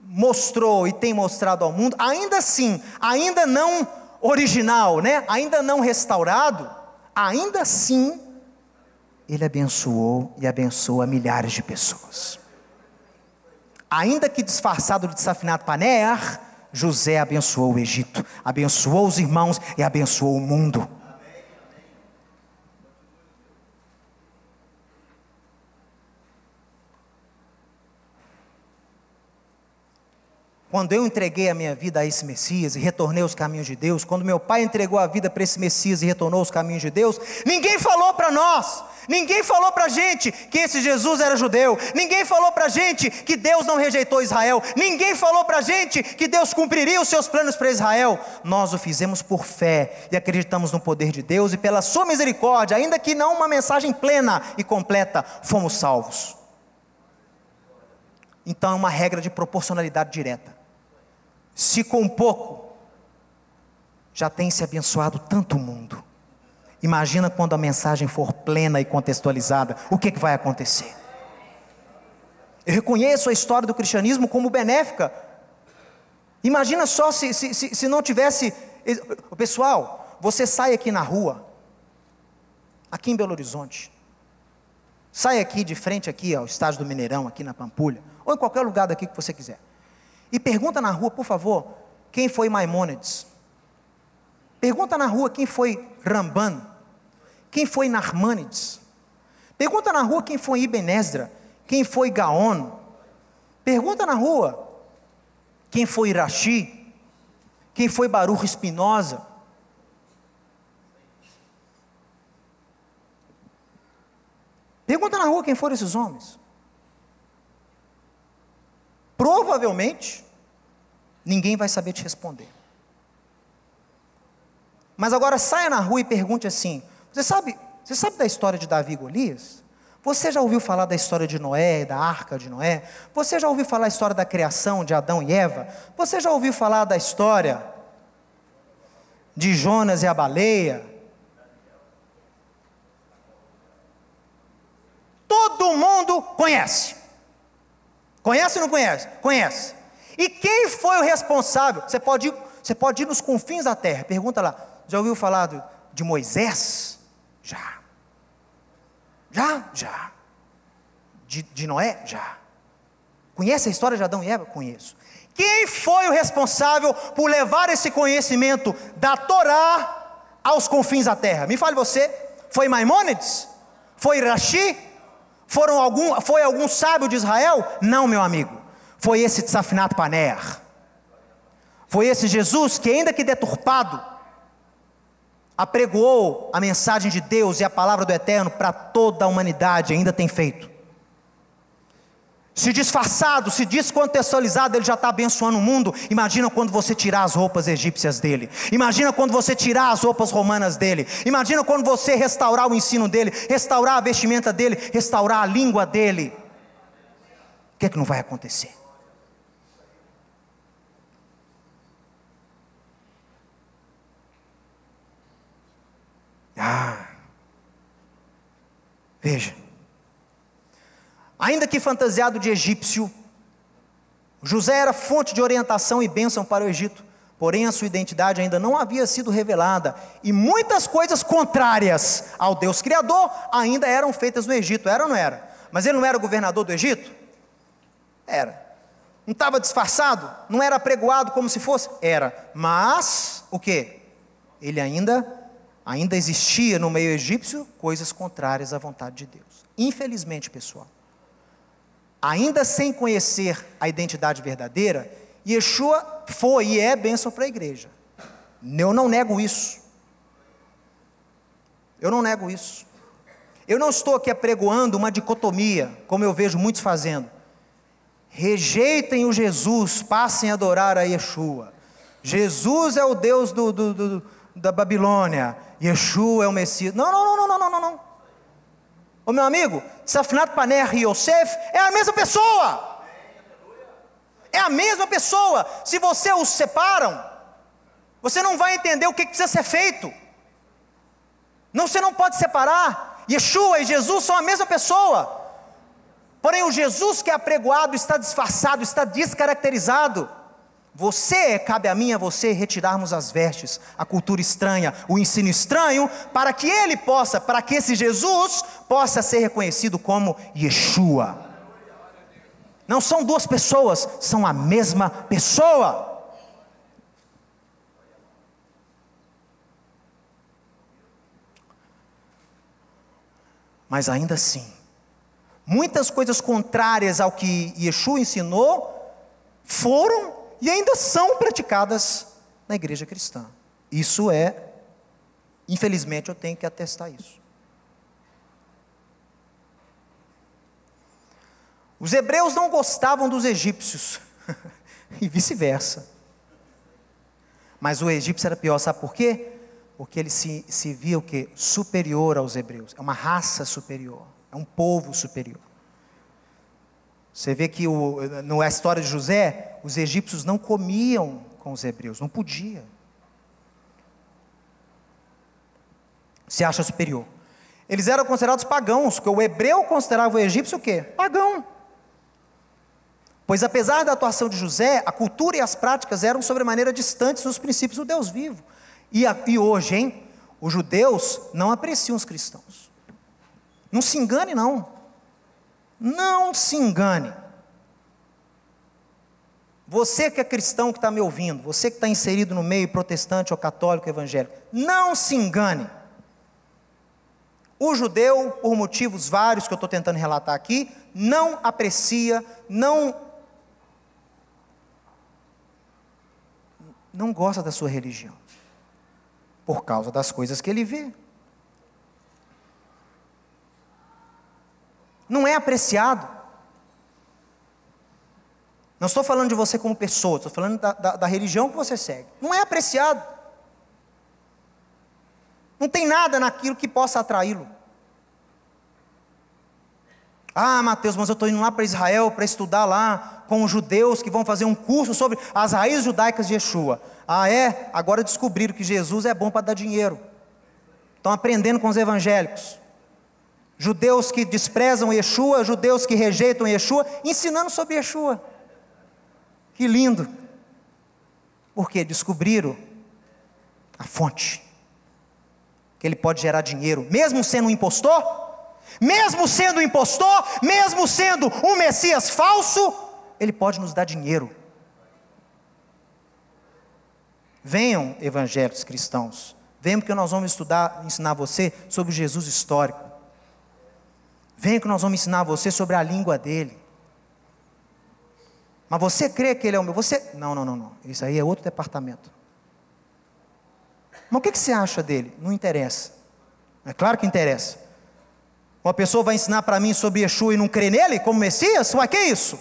mostrou e tem mostrado ao mundo, ainda assim, ainda não original, né? ainda não restaurado, ainda assim, ele abençoou e abençoa milhares de pessoas. Ainda que disfarçado de Safinato Paner, José abençoou o Egito, abençoou os irmãos e abençoou o mundo. Quando eu entreguei a minha vida a esse Messias e retornei aos caminhos de Deus, quando meu pai entregou a vida para esse Messias e retornou aos caminhos de Deus, ninguém falou para nós, ninguém falou para a gente que esse Jesus era judeu, ninguém falou para a gente que Deus não rejeitou Israel, ninguém falou para a gente que Deus cumpriria os seus planos para Israel. Nós o fizemos por fé e acreditamos no poder de Deus e pela sua misericórdia, ainda que não uma mensagem plena e completa, fomos salvos. Então é uma regra de proporcionalidade direta. Se com pouco já tem se abençoado tanto mundo, imagina quando a mensagem for plena e contextualizada, o que, que vai acontecer? Eu reconheço a história do cristianismo como benéfica. Imagina só se, se, se, se não tivesse. Pessoal, você sai aqui na rua, aqui em Belo Horizonte, sai aqui de frente aqui ao estádio do Mineirão, aqui na Pampulha, ou em qualquer lugar daqui que você quiser. E pergunta na rua, por favor, quem foi Maimônides? Pergunta na rua quem foi Ramban? Quem foi Narmânides? Pergunta na rua quem foi Ibn Ezra? Quem foi Gaon? Pergunta na rua quem foi Irashi? Quem foi Baruch Espinosa? Pergunta na rua quem foram esses homens. Provavelmente, ninguém vai saber te responder. Mas agora saia na rua e pergunte assim: você sabe, você sabe da história de Davi e Golias? Você já ouviu falar da história de Noé, da arca de Noé? Você já ouviu falar da história da criação de Adão e Eva? Você já ouviu falar da história de Jonas e a baleia? Todo mundo conhece. Conhece ou não conhece? Conhece. E quem foi o responsável? Você pode ir, você pode ir nos confins da terra. Pergunta lá. Já ouviu falar de, de Moisés? Já. Já? Já. De, de Noé? Já. Conhece a história de Adão e Eva? Conheço. Quem foi o responsável por levar esse conhecimento da Torá aos confins da terra? Me fale você. Foi Maimônides? Foi Rashi? Foram algum, foi algum sábio de Israel? Não, meu amigo. Foi esse Tsafinat Paner. Foi esse Jesus que, ainda que deturpado, apregoou a mensagem de Deus e a palavra do Eterno para toda a humanidade, ainda tem feito. Se disfarçado, se descontextualizado, ele já está abençoando o mundo. Imagina quando você tirar as roupas egípcias dele. Imagina quando você tirar as roupas romanas dele. Imagina quando você restaurar o ensino dele, restaurar a vestimenta dele, restaurar a língua dele. O que é que não vai acontecer? Ah, veja. Ainda que fantasiado de egípcio, José era fonte de orientação e bênção para o Egito, porém a sua identidade ainda não havia sido revelada, e muitas coisas contrárias ao Deus Criador ainda eram feitas no Egito, era ou não era? Mas ele não era governador do Egito? Era. Não estava disfarçado? Não era pregoado como se fosse? Era. Mas, o que? Ele ainda, ainda existia no meio egípcio coisas contrárias à vontade de Deus. Infelizmente, pessoal ainda sem conhecer a identidade verdadeira, Yeshua foi e é bênção para a igreja. Eu não nego isso. Eu não nego isso. Eu não estou aqui apregoando uma dicotomia, como eu vejo muitos fazendo. Rejeitem o Jesus, passem a adorar a Yeshua. Jesus é o Deus do, do, do, da Babilônia, Yeshua é o Messias. Não, não, não, não, não, não, não. O meu amigo, Safnat Paner e Yosef é a mesma pessoa. É a mesma pessoa. Se você os separam, você não vai entender o que precisa ser feito. Não, você não pode separar. Yeshua e Jesus são a mesma pessoa. Porém, o Jesus que é apregoado está disfarçado, está descaracterizado. Você, cabe a mim, a você retirarmos as vestes, a cultura estranha, o ensino estranho, para que ele possa, para que esse Jesus possa ser reconhecido como Yeshua. Não são duas pessoas, são a mesma pessoa. Mas ainda assim, muitas coisas contrárias ao que Yeshua ensinou foram e ainda são praticadas na igreja cristã. Isso é, infelizmente, eu tenho que atestar isso. Os hebreus não gostavam dos egípcios, e vice-versa. Mas o egípcio era pior, sabe por quê? Porque ele se, se via o quê? Superior aos hebreus. É uma raça superior, é um povo superior. Você vê que o, na história de José, os egípcios não comiam com os hebreus, não podia. Se acha superior. Eles eram considerados pagãos, porque o hebreu considerava o egípcio o quê? Pagão. Pois apesar da atuação de José, a cultura e as práticas eram sobremaneira distantes dos princípios do Deus vivo. E, a, e hoje, hein? Os judeus não apreciam os cristãos. Não se engane, não. Não se engane. Você que é cristão que está me ouvindo, você que está inserido no meio protestante ou católico evangélico, não se engane. O judeu, por motivos vários que eu estou tentando relatar aqui, não aprecia, não não gosta da sua religião, por causa das coisas que ele vê. Não é apreciado. Não estou falando de você como pessoa, estou falando da, da, da religião que você segue. Não é apreciado. Não tem nada naquilo que possa atraí-lo. Ah, Mateus, mas eu estou indo lá para Israel para estudar lá com os judeus que vão fazer um curso sobre as raízes judaicas de Yeshua. Ah, é? Agora descobriram que Jesus é bom para dar dinheiro. Estão aprendendo com os evangélicos. Judeus que desprezam Yeshua, judeus que rejeitam Yeshua, ensinando sobre Yeshua. Que lindo. Porque descobriram a fonte. Que ele pode gerar dinheiro, mesmo sendo um impostor mesmo sendo um impostor, mesmo sendo um Messias falso, ele pode nos dar dinheiro. Venham, evangélicos cristãos, venham que nós vamos estudar, ensinar você sobre Jesus histórico. Venham que nós vamos ensinar você sobre a língua dele. Mas você crê que ele é o meu? Você? Não, não, não, não. Isso aí é outro departamento. Mas o que, você acha dele? Não interessa. É claro que interessa. Uma pessoa vai ensinar para mim sobre Yeshua e não crer nele como Messias? Ué, que é isso?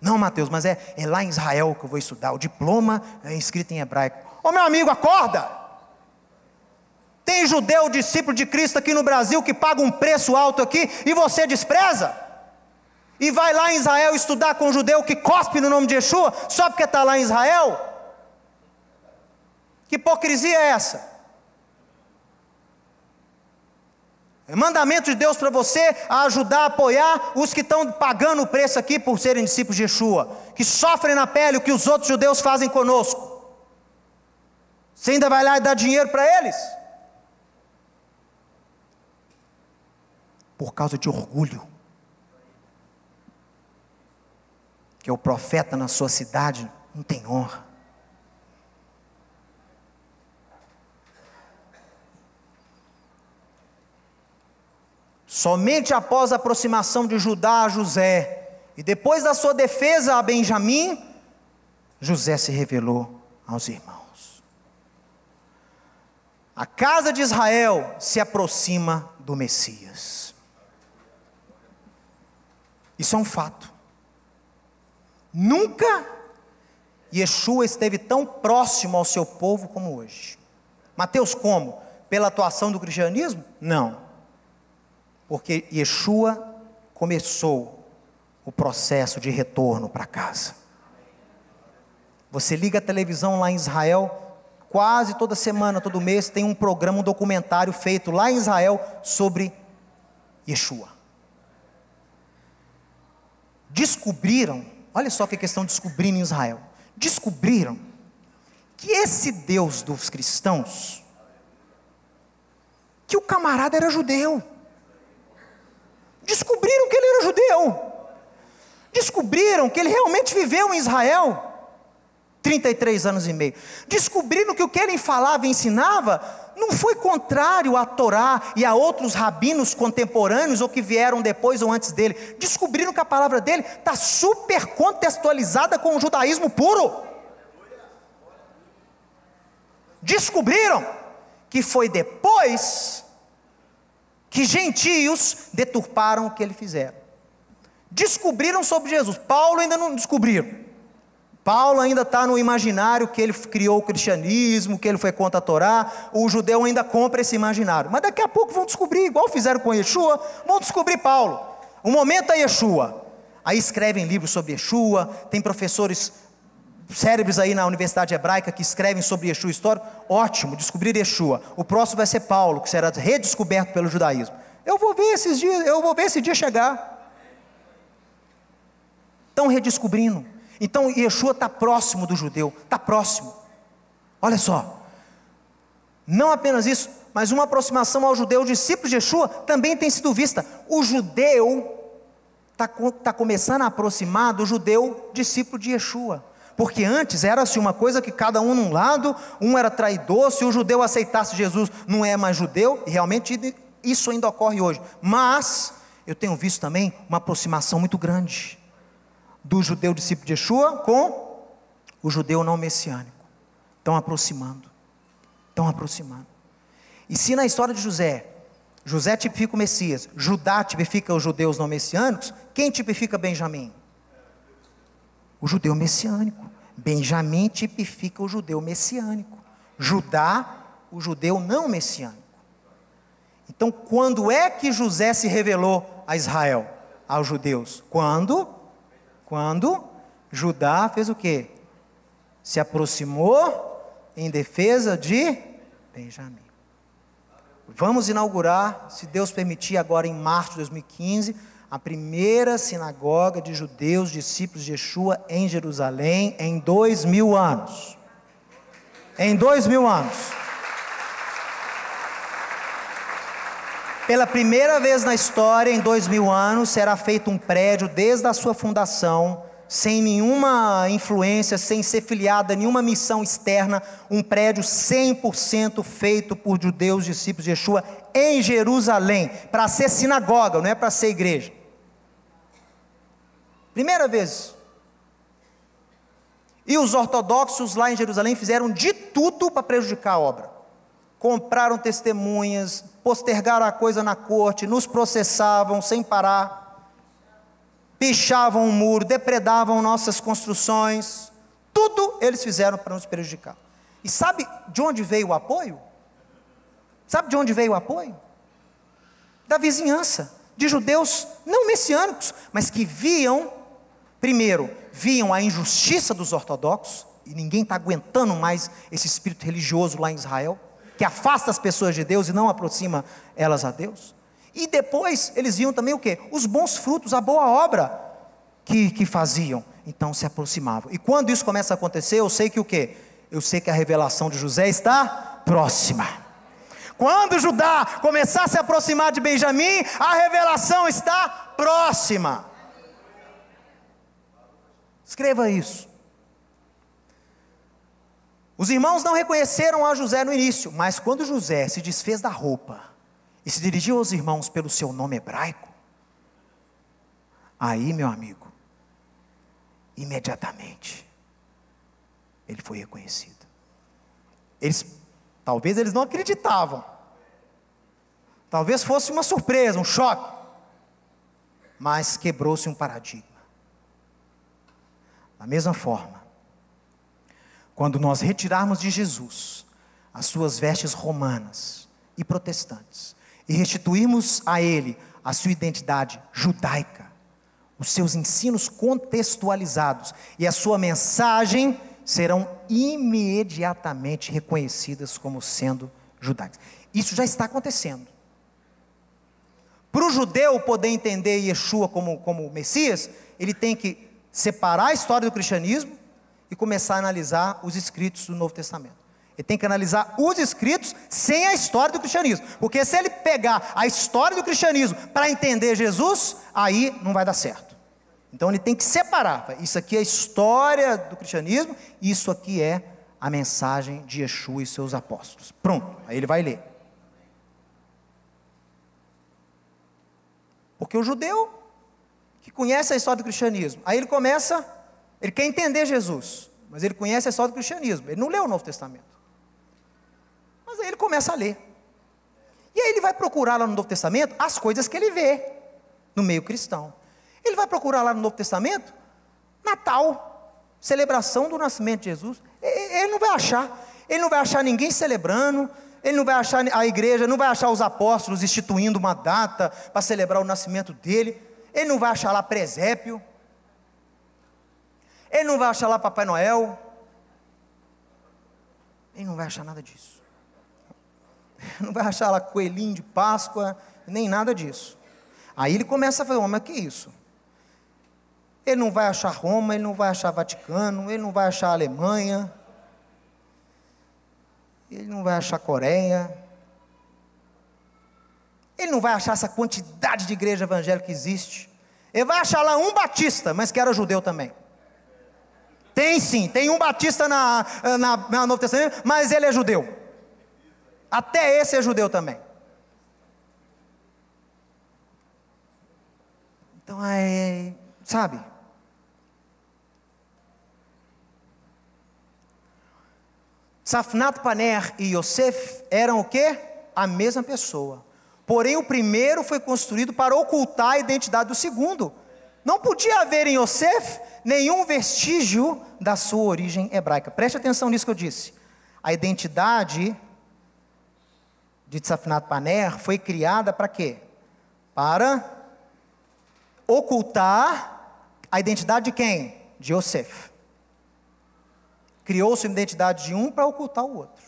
Não, Mateus, mas é, é lá em Israel que eu vou estudar. O diploma é escrito em hebraico. Ô meu amigo, acorda! Tem judeu discípulo de Cristo aqui no Brasil que paga um preço alto aqui e você despreza? E vai lá em Israel estudar com um judeu que cospe no nome de Yeshua só porque está lá em Israel? Que hipocrisia é essa? É mandamento de Deus para você a ajudar, a apoiar os que estão pagando o preço aqui por serem discípulos de Yeshua, que sofrem na pele o que os outros judeus fazem conosco. Você ainda vai lá e dar dinheiro para eles? Por causa de orgulho. Que o profeta na sua cidade não tem honra. Somente após a aproximação de Judá a José, e depois da sua defesa a Benjamim, José se revelou aos irmãos. A casa de Israel se aproxima do Messias. Isso é um fato. Nunca Yeshua esteve tão próximo ao seu povo como hoje. Mateus, como? Pela atuação do cristianismo? Não porque Yeshua começou o processo de retorno para casa. Você liga a televisão lá em Israel, quase toda semana, todo mês, tem um programa, um documentário feito lá em Israel sobre Yeshua. Descobriram, olha só que questão descobrindo em Israel. Descobriram que esse Deus dos cristãos, que o camarada era judeu. Descobriram que ele era judeu. Descobriram que ele realmente viveu em Israel 33 anos e meio. Descobriram que o que ele falava e ensinava não foi contrário à Torá e a outros rabinos contemporâneos ou que vieram depois ou antes dele. Descobriram que a palavra dele está super contextualizada com o judaísmo puro. Descobriram que foi depois que gentios deturparam o que ele fizeram. Descobriram sobre Jesus. Paulo ainda não descobriram. Paulo ainda está no imaginário que ele criou o cristianismo, que ele foi contra a Torá. O judeu ainda compra esse imaginário. Mas daqui a pouco vão descobrir, igual fizeram com Yeshua, vão descobrir Paulo. O momento é Yeshua. Aí escrevem livros sobre Yeshua, tem professores cérebros aí na Universidade Hebraica que escrevem sobre Yeshua histórico. Ótimo, descobrir Yeshua. O próximo vai ser Paulo, que será redescoberto pelo judaísmo. Eu vou ver esses dias, eu vou ver esse dia chegar. Estão redescobrindo. Então Yeshua está próximo do judeu, está próximo. Olha só, não apenas isso, mas uma aproximação ao judeu, o discípulo de Yeshua também tem sido vista. O judeu está tá começando a aproximar do judeu discípulo de Yeshua. Porque antes era assim uma coisa que cada um num lado, um era traidor, se o judeu aceitasse Jesus, não é mais judeu, e realmente isso ainda ocorre hoje. Mas eu tenho visto também uma aproximação muito grande do judeu discípulo de Yeshua com o judeu não messiânico. Estão aproximando. Estão aproximando. E se na história de José, José tipifica o Messias, Judá tipifica os judeus não messiânicos, quem tipifica Benjamim? O judeu messiânico. Benjamim tipifica o judeu messiânico. Judá, o judeu não messiânico. Então, quando é que José se revelou a Israel, aos judeus? Quando quando Judá fez o quê? Se aproximou em defesa de Benjamim. Vamos inaugurar, se Deus permitir, agora em março de 2015, a primeira sinagoga de judeus, discípulos de Yeshua em Jerusalém, em dois mil anos. Em dois mil anos. Pela primeira vez na história, em dois mil anos, será feito um prédio desde a sua fundação, sem nenhuma influência, sem ser filiado a nenhuma missão externa, um prédio 100% feito por judeus discípulos de Yeshua em Jerusalém, para ser sinagoga, não é para ser igreja. Primeira vez. E os ortodoxos lá em Jerusalém fizeram de tudo para prejudicar a obra compraram testemunhas, postergaram a coisa na corte, nos processavam sem parar, pichavam o muro, depredavam nossas construções, tudo eles fizeram para nos prejudicar. E sabe de onde veio o apoio? Sabe de onde veio o apoio? Da vizinhança, de judeus não messiânicos, mas que viam, primeiro, viam a injustiça dos ortodoxos, e ninguém está aguentando mais esse espírito religioso lá em Israel que afasta as pessoas de Deus e não aproxima elas a Deus. E depois eles viam também o que? Os bons frutos, a boa obra que, que faziam. Então se aproximavam. E quando isso começa a acontecer, eu sei que o que? Eu sei que a revelação de José está próxima. Quando Judá começar a se aproximar de Benjamim, a revelação está próxima. Escreva isso. Os irmãos não reconheceram a José no início, mas quando José se desfez da roupa e se dirigiu aos irmãos pelo seu nome hebraico, aí, meu amigo, imediatamente ele foi reconhecido. Eles, talvez eles não acreditavam. Talvez fosse uma surpresa, um choque. Mas quebrou-se um paradigma. Da mesma forma, quando nós retirarmos de Jesus as suas vestes romanas e protestantes e restituirmos a Ele a sua identidade judaica, os seus ensinos contextualizados e a sua mensagem serão imediatamente reconhecidas como sendo judaicas. Isso já está acontecendo. Para o judeu poder entender Yeshua como, como Messias, ele tem que separar a história do cristianismo e começar a analisar os escritos do Novo Testamento. Ele tem que analisar os escritos sem a história do cristianismo. Porque se ele pegar a história do cristianismo para entender Jesus, aí não vai dar certo. Então ele tem que separar. Isso aqui é a história do cristianismo, isso aqui é a mensagem de Yeshua e seus apóstolos. Pronto, aí ele vai ler. Porque o judeu que conhece a história do cristianismo, aí ele começa, ele quer entender Jesus, mas ele conhece história do cristianismo, ele não leu o Novo Testamento. Mas aí ele começa a ler. E aí ele vai procurar lá no Novo Testamento as coisas que ele vê no meio cristão. Ele vai procurar lá no Novo Testamento Natal, celebração do nascimento de Jesus. Ele não vai achar. Ele não vai achar ninguém celebrando. Ele não vai achar a igreja, não vai achar os apóstolos instituindo uma data para celebrar o nascimento dele. Ele não vai achar lá presépio. Ele não vai achar lá Papai Noel. Ele não vai achar nada disso. Não vai achar lá coelhinho de Páscoa, nem nada disso. Aí ele começa a falar, mas que isso? Ele não vai achar Roma, ele não vai achar Vaticano, ele não vai achar Alemanha, ele não vai achar Coreia, ele não vai achar essa quantidade de igreja evangélica que existe. Ele vai achar lá um batista, mas que era judeu também. Tem sim, tem um batista na, na, na Novo Testamento, mas ele é judeu. Até esse é judeu também. Então, é, sabe? Safnat Paner e Yosef eram o quê? A mesma pessoa. Porém, o primeiro foi construído para ocultar a identidade do segundo. Não podia haver em Yosef nenhum vestígio da sua origem hebraica. Preste atenção nisso que eu disse. A identidade de Safnat Paner foi criada para quê? Para ocultar a identidade de quem? De Yosef. Criou-se uma identidade de um para ocultar o outro.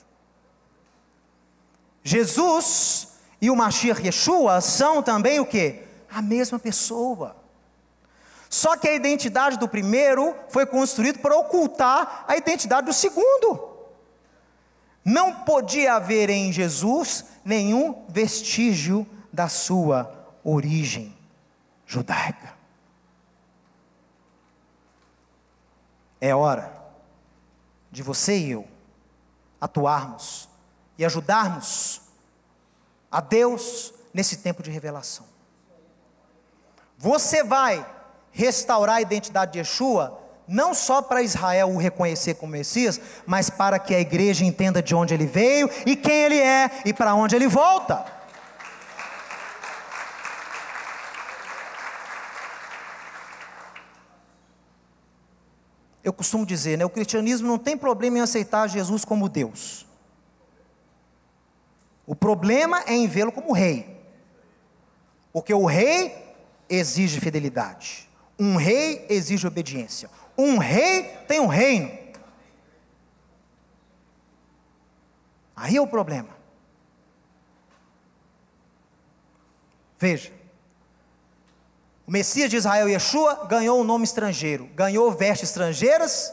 Jesus e o Mashiach Yeshua são também o que? A mesma pessoa. Só que a identidade do primeiro foi construída para ocultar a identidade do segundo. Não podia haver em Jesus nenhum vestígio da sua origem judaica. É hora de você e eu atuarmos e ajudarmos a Deus nesse tempo de revelação. Você vai restaurar a identidade de Yeshua, não só para Israel o reconhecer como Messias, mas para que a igreja entenda de onde ele veio e quem ele é e para onde ele volta. eu costumo dizer, né, o cristianismo não tem problema em aceitar Jesus como Deus. O problema é em vê-lo como rei. Porque o rei exige fidelidade. Um rei exige obediência. Um rei tem um reino. Aí é o problema. Veja, o Messias de Israel, Yeshua, ganhou um nome estrangeiro, ganhou vestes estrangeiras,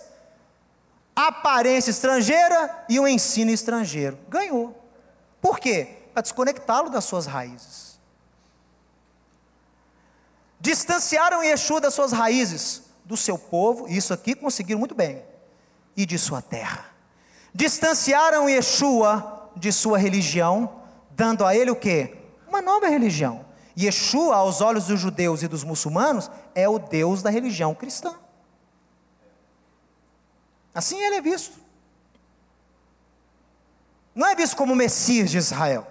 aparência estrangeira e um ensino estrangeiro. Ganhou. Por quê? Para desconectá-lo das suas raízes. Distanciaram Yeshua das suas raízes, do seu povo, isso aqui conseguiram muito bem, e de sua terra. Distanciaram Yeshua de sua religião, dando a ele o quê? Uma nova religião Yeshua, aos olhos dos judeus e dos muçulmanos, é o Deus da religião cristã. Assim ele é visto. Não é visto como o Messias de Israel.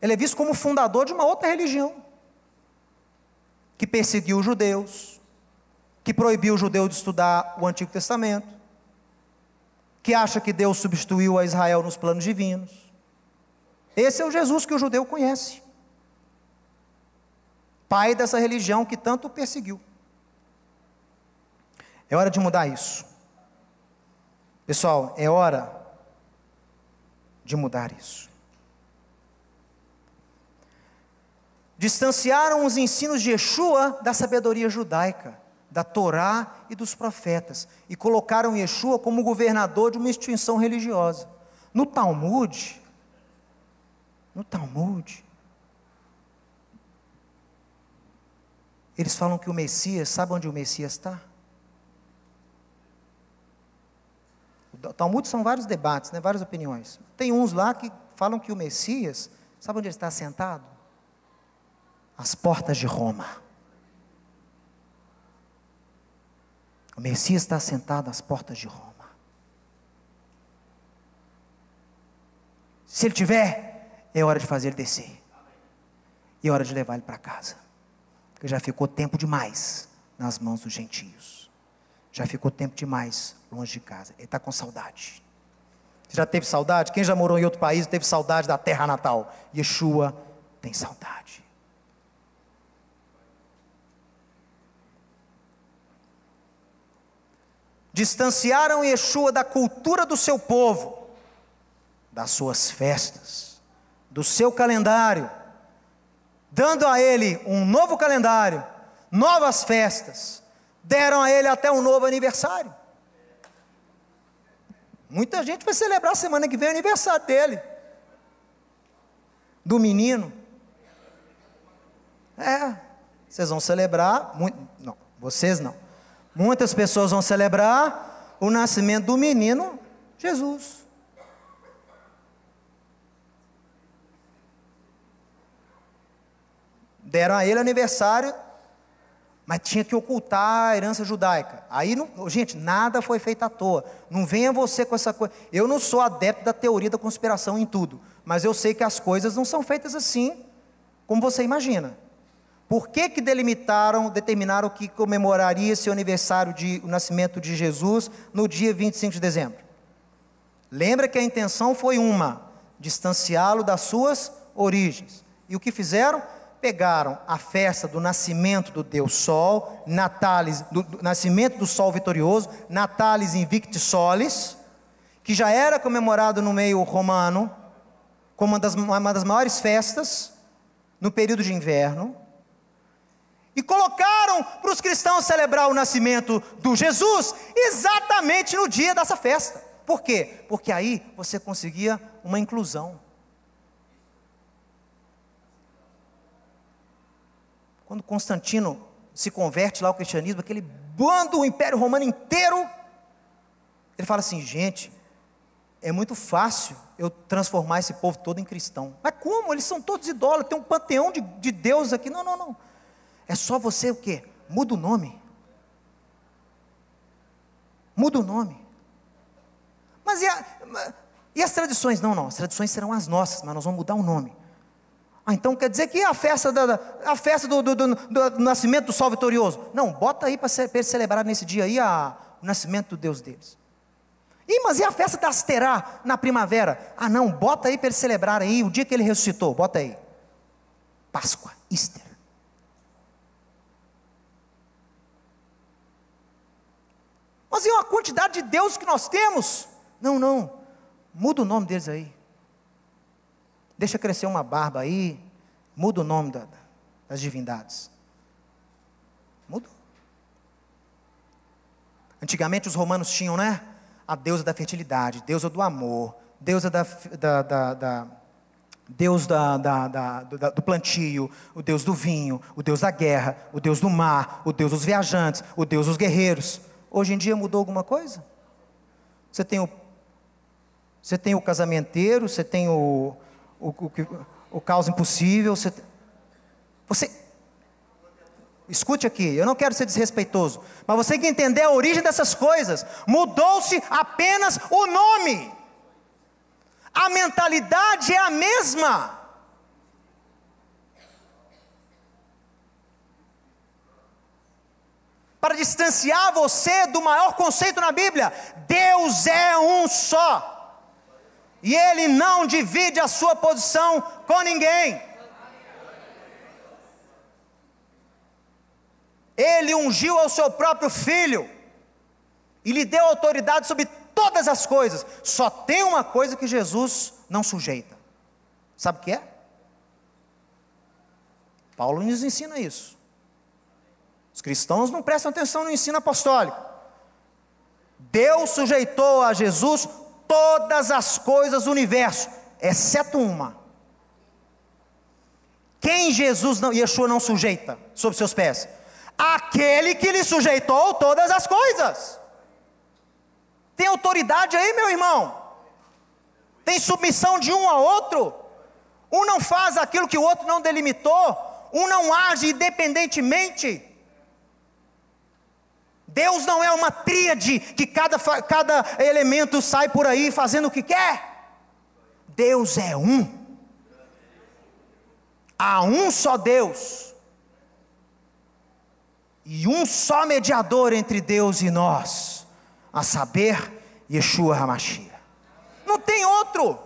Ele é visto como fundador de uma outra religião. Que perseguiu os judeus, que proibiu o judeu de estudar o Antigo Testamento, que acha que Deus substituiu a Israel nos planos divinos. Esse é o Jesus que o judeu conhece pai dessa religião que tanto perseguiu. É hora de mudar isso. Pessoal, é hora de mudar isso. Distanciaram os ensinos de Yeshua da sabedoria judaica, da Torá e dos profetas, e colocaram Yeshua como governador de uma instituição religiosa. No Talmud, no Talmud, Eles falam que o Messias, sabe onde o Messias está? Talmud são vários debates, né, várias opiniões. Tem uns lá que falam que o Messias, sabe onde ele está sentado? Às portas de Roma. O Messias está sentado às portas de Roma. Se ele tiver, é hora de fazer ele descer. E é hora de levar ele para casa. Porque já ficou tempo demais nas mãos dos gentios. Já ficou tempo demais longe de casa. Ele está com saudade. Você já teve saudade? Quem já morou em outro país teve saudade da terra natal? Yeshua tem saudade. Distanciaram Yeshua da cultura do seu povo das suas festas, do seu calendário, dando a ele um novo calendário, novas festas, deram a ele até um novo aniversário. Muita gente vai celebrar semana que vem o aniversário dele, do menino. É, vocês vão celebrar, muito, não, vocês não. Muitas pessoas vão celebrar o nascimento do menino Jesus. deram a ele aniversário, mas tinha que ocultar a herança judaica. Aí, não, gente, nada foi feito à toa. Não venha você com essa coisa. Eu não sou adepto da teoria da conspiração em tudo, mas eu sei que as coisas não são feitas assim, como você imagina. Por que, que delimitaram, determinaram que comemoraria esse aniversário de o nascimento de Jesus no dia 25 de dezembro? Lembra que a intenção foi uma: distanciá-lo das suas origens. E o que fizeram? pegaram a festa do nascimento do Deus Sol, Natalis, do, do nascimento do Sol vitorioso, Natalis Invicti Solis, que já era comemorado no meio romano, como uma das, uma das maiores festas, no período de inverno, e colocaram para os cristãos celebrar o nascimento do Jesus exatamente no dia dessa festa. Por quê? Porque aí você conseguia uma inclusão. Quando Constantino se converte lá ao cristianismo, aquele bando, o Império Romano inteiro, ele fala assim: gente, é muito fácil eu transformar esse povo todo em cristão. Mas como? Eles são todos idólatras, tem um panteão de, de Deus aqui. Não, não, não. É só você o quê? Muda o nome. Muda o nome. Mas e, a, e as tradições? Não, não, as tradições serão as nossas, mas nós vamos mudar o nome. Ah, então quer dizer que a festa, da, a festa do, do, do, do nascimento do sol vitorioso. Não, bota aí para eles celebrar nesse dia aí a, o nascimento do Deus deles. Ih, mas e a festa da Asterá na primavera? Ah, não, bota aí para eles celebrar aí o dia que ele ressuscitou, bota aí. Páscoa, Easter. Mas e a quantidade de Deus que nós temos? Não, não, muda o nome deles aí. Deixa crescer uma barba aí, muda o nome da, das divindades. Muda. Antigamente os romanos tinham, né? A deusa da fertilidade, deusa do amor, deusa da, da, da, da Deus da, da, da, do plantio, o Deus do vinho, o Deus da guerra, o Deus do mar, o Deus dos viajantes, o Deus dos guerreiros. Hoje em dia mudou alguma coisa? Você tem o, você tem o casamenteiro, você tem o, o, o, o caos impossível. Você, você, escute aqui, eu não quero ser desrespeitoso, mas você tem que entender a origem dessas coisas. Mudou-se apenas o nome, a mentalidade é a mesma. Para distanciar você do maior conceito na Bíblia, Deus é um só. E ele não divide a sua posição com ninguém. Ele ungiu ao seu próprio filho e lhe deu autoridade sobre todas as coisas. Só tem uma coisa que Jesus não sujeita. Sabe o que é? Paulo nos ensina isso. Os cristãos não prestam atenção no ensino apostólico. Deus sujeitou a Jesus todas as coisas do universo, exceto uma. Quem Jesus não, Yeshua não sujeita sob seus pés? Aquele que lhe sujeitou todas as coisas. Tem autoridade aí, meu irmão? Tem submissão de um ao outro? Um não faz aquilo que o outro não delimitou, um não age independentemente. Deus não é uma tríade que cada, cada elemento sai por aí fazendo o que quer. Deus é um. Há um só Deus. E um só mediador entre Deus e nós, a saber, Yeshua HaMashiach. Não tem outro.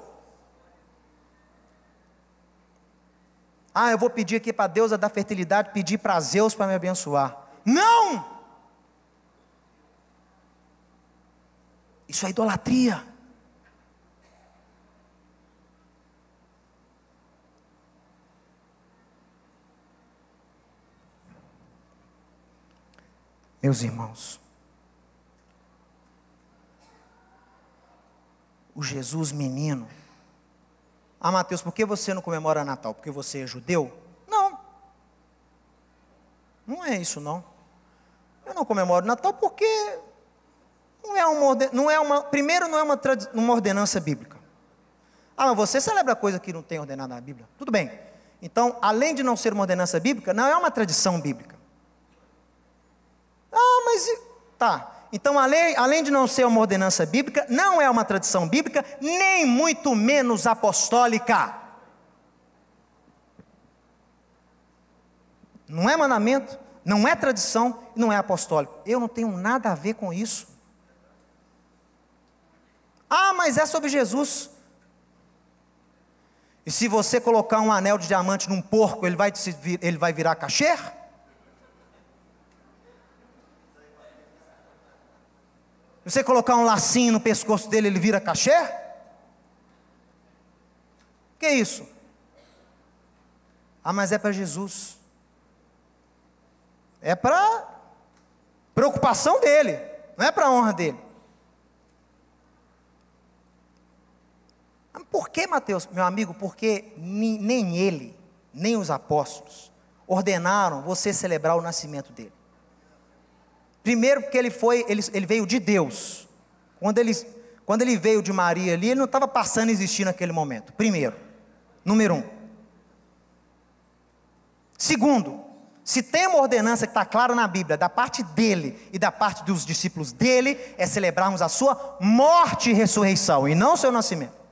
Ah, eu vou pedir aqui para a deusa da fertilidade, pedir para Zeus para me abençoar. Não! Isso é idolatria. Meus irmãos, o Jesus menino. Ah, Mateus, por que você não comemora Natal? Porque você é judeu? Não. Não é isso, não. Eu não comemoro Natal porque não é uma, não é uma primeiro, não é uma, uma ordenança bíblica. Ah, mas você celebra coisa que não tem ordenada na Bíblia? Tudo bem. Então, além de não ser uma ordenança bíblica, não é uma tradição bíblica. Ah, mas tá. Então, além, além de não ser uma ordenança bíblica, não é uma tradição bíblica, nem muito menos apostólica. Não é mandamento, não é tradição, não é apostólico. Eu não tenho nada a ver com isso. Ah, mas é sobre Jesus. E se você colocar um anel de diamante num porco, ele vai, ele vai virar cachê? você colocar um lacinho no pescoço dele, ele vira cachê? Que isso? Ah, mas é para Jesus. É para preocupação dele, não é para honra dele. Por que, Mateus, meu amigo? Porque nem ele, nem os apóstolos ordenaram você celebrar o nascimento dele. Primeiro, porque ele foi, ele, ele veio de Deus. Quando ele, quando ele veio de Maria ali, ele não estava passando a existir naquele momento. Primeiro, número um. Segundo, se tem uma ordenança que está clara na Bíblia, da parte dele e da parte dos discípulos dele, é celebrarmos a sua morte e ressurreição, e não o seu nascimento.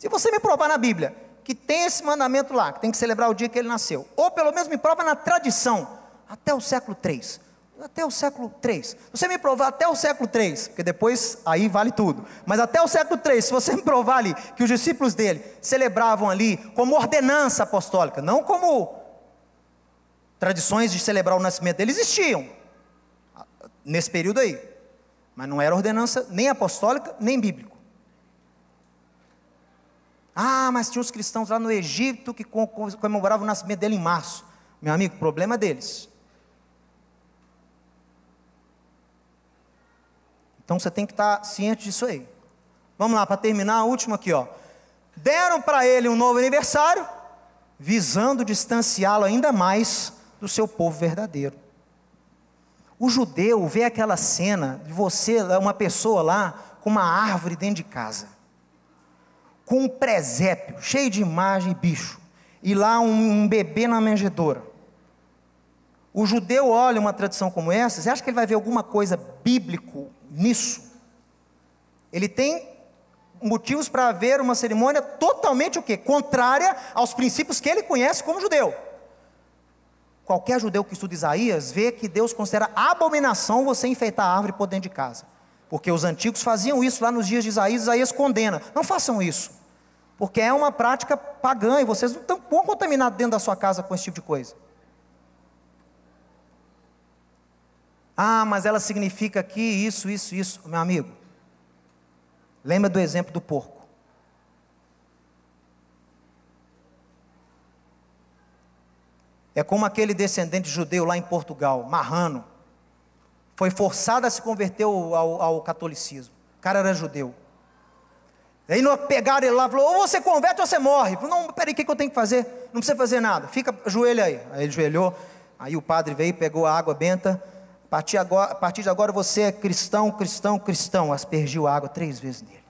Se você me provar na Bíblia que tem esse mandamento lá, que tem que celebrar o dia que ele nasceu, ou pelo menos me prova na tradição, até o século 3. Até o século 3. Você me provar até o século 3, porque depois aí vale tudo. Mas até o século 3, se você me provar ali que os discípulos dele celebravam ali como ordenança apostólica, não como tradições de celebrar o nascimento dele, existiam nesse período aí. Mas não era ordenança nem apostólica, nem bíblico. Ah, mas tinha os cristãos lá no Egito que comemoravam o nascimento dele em março. Meu amigo, problema deles. Então você tem que estar ciente disso aí. Vamos lá, para terminar, a última aqui, ó. Deram para ele um novo aniversário, visando distanciá-lo ainda mais do seu povo verdadeiro. O judeu vê aquela cena de você, uma pessoa lá, com uma árvore dentro de casa, com um presépio cheio de imagem e bicho, e lá um, um bebê na manjedoura. O judeu olha uma tradição como essa, você acha que ele vai ver alguma coisa bíblico nisso. Ele tem motivos para haver uma cerimônia totalmente o quê? Contrária aos princípios que ele conhece como judeu. Qualquer judeu que estuda Isaías vê que Deus considera abominação você enfeitar a árvore por dentro de casa. Porque os antigos faziam isso lá nos dias de Isaías, Isaías condena. Não façam isso. Porque é uma prática pagã e vocês não estão contaminados dentro da sua casa com esse tipo de coisa. Ah, mas ela significa aqui isso, isso, isso. Meu amigo, lembra do exemplo do porco. É como aquele descendente judeu lá em Portugal, Marrano. Foi forçado a se converter ao, ao, ao catolicismo. O cara era judeu. Aí não pegaram ele lá e falou: ou você converte ou você morre. Falei, não, peraí, o que, que eu tenho que fazer? Não precisa fazer nada. Fica, ajoelha aí. Aí ele ajoelhou. Aí o padre veio, pegou a água benta partir, agora, a partir de agora você é cristão, cristão, cristão. Aspergiu água três vezes nele.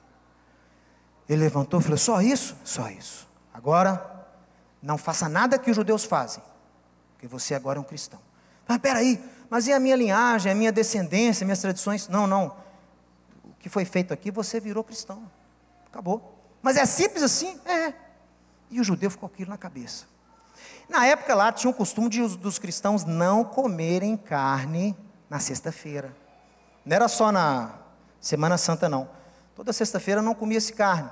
Ele levantou e falou: Só isso? Só isso. Agora, não faça nada que os judeus fazem, porque você agora é um cristão. Mas peraí, mas e a minha linhagem, a minha descendência, minhas tradições? Não, não. O que foi feito aqui, você virou cristão. Acabou. Mas é simples assim? É. E o judeu ficou aquilo na cabeça. Na época lá tinha o costume de, dos cristãos não comerem carne na sexta-feira. Não era só na Semana Santa, não. Toda sexta-feira não comia-se carne,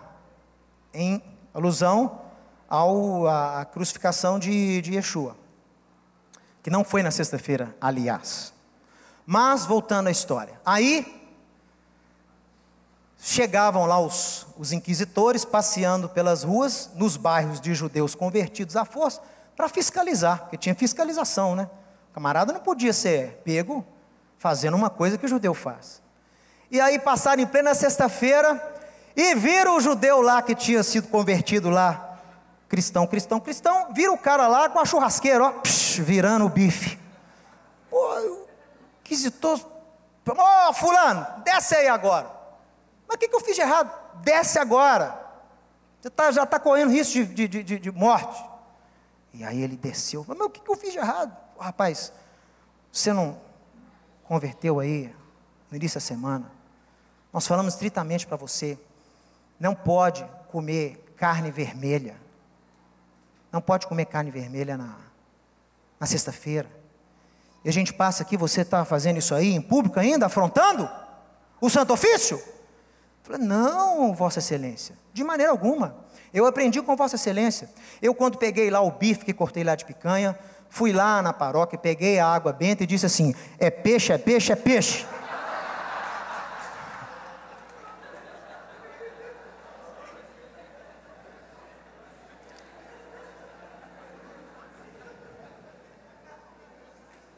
em alusão à crucificação de, de Yeshua, que não foi na sexta-feira, aliás. Mas, voltando à história, aí chegavam lá os, os inquisitores passeando pelas ruas, nos bairros de judeus convertidos à força, para fiscalizar, porque tinha fiscalização, né? O camarada não podia ser pego fazendo uma coisa que o judeu faz. E aí passaram em plena sexta-feira e viram o judeu lá que tinha sido convertido lá, cristão, cristão, cristão, viram o cara lá com a churrasqueira, ó, psh, virando o bife. Pô, inquisitor, ó, oh, fulano, desce aí agora. Mas o que, que eu fiz de errado? Desce agora. Você tá, já está correndo risco de, de, de, de morte. E aí ele desceu. Mas o que, que eu fiz de errado? Rapaz, você não converteu aí no início da semana? Nós falamos estritamente para você. Não pode comer carne vermelha. Não pode comer carne vermelha na, na sexta-feira. E a gente passa aqui, você está fazendo isso aí em público ainda, afrontando o santo ofício? Falei, não, Vossa Excelência, de maneira alguma. Eu aprendi com Vossa Excelência. Eu, quando peguei lá o bife que cortei lá de picanha, fui lá na paróquia, peguei a água benta e disse assim: é peixe, é peixe, é peixe.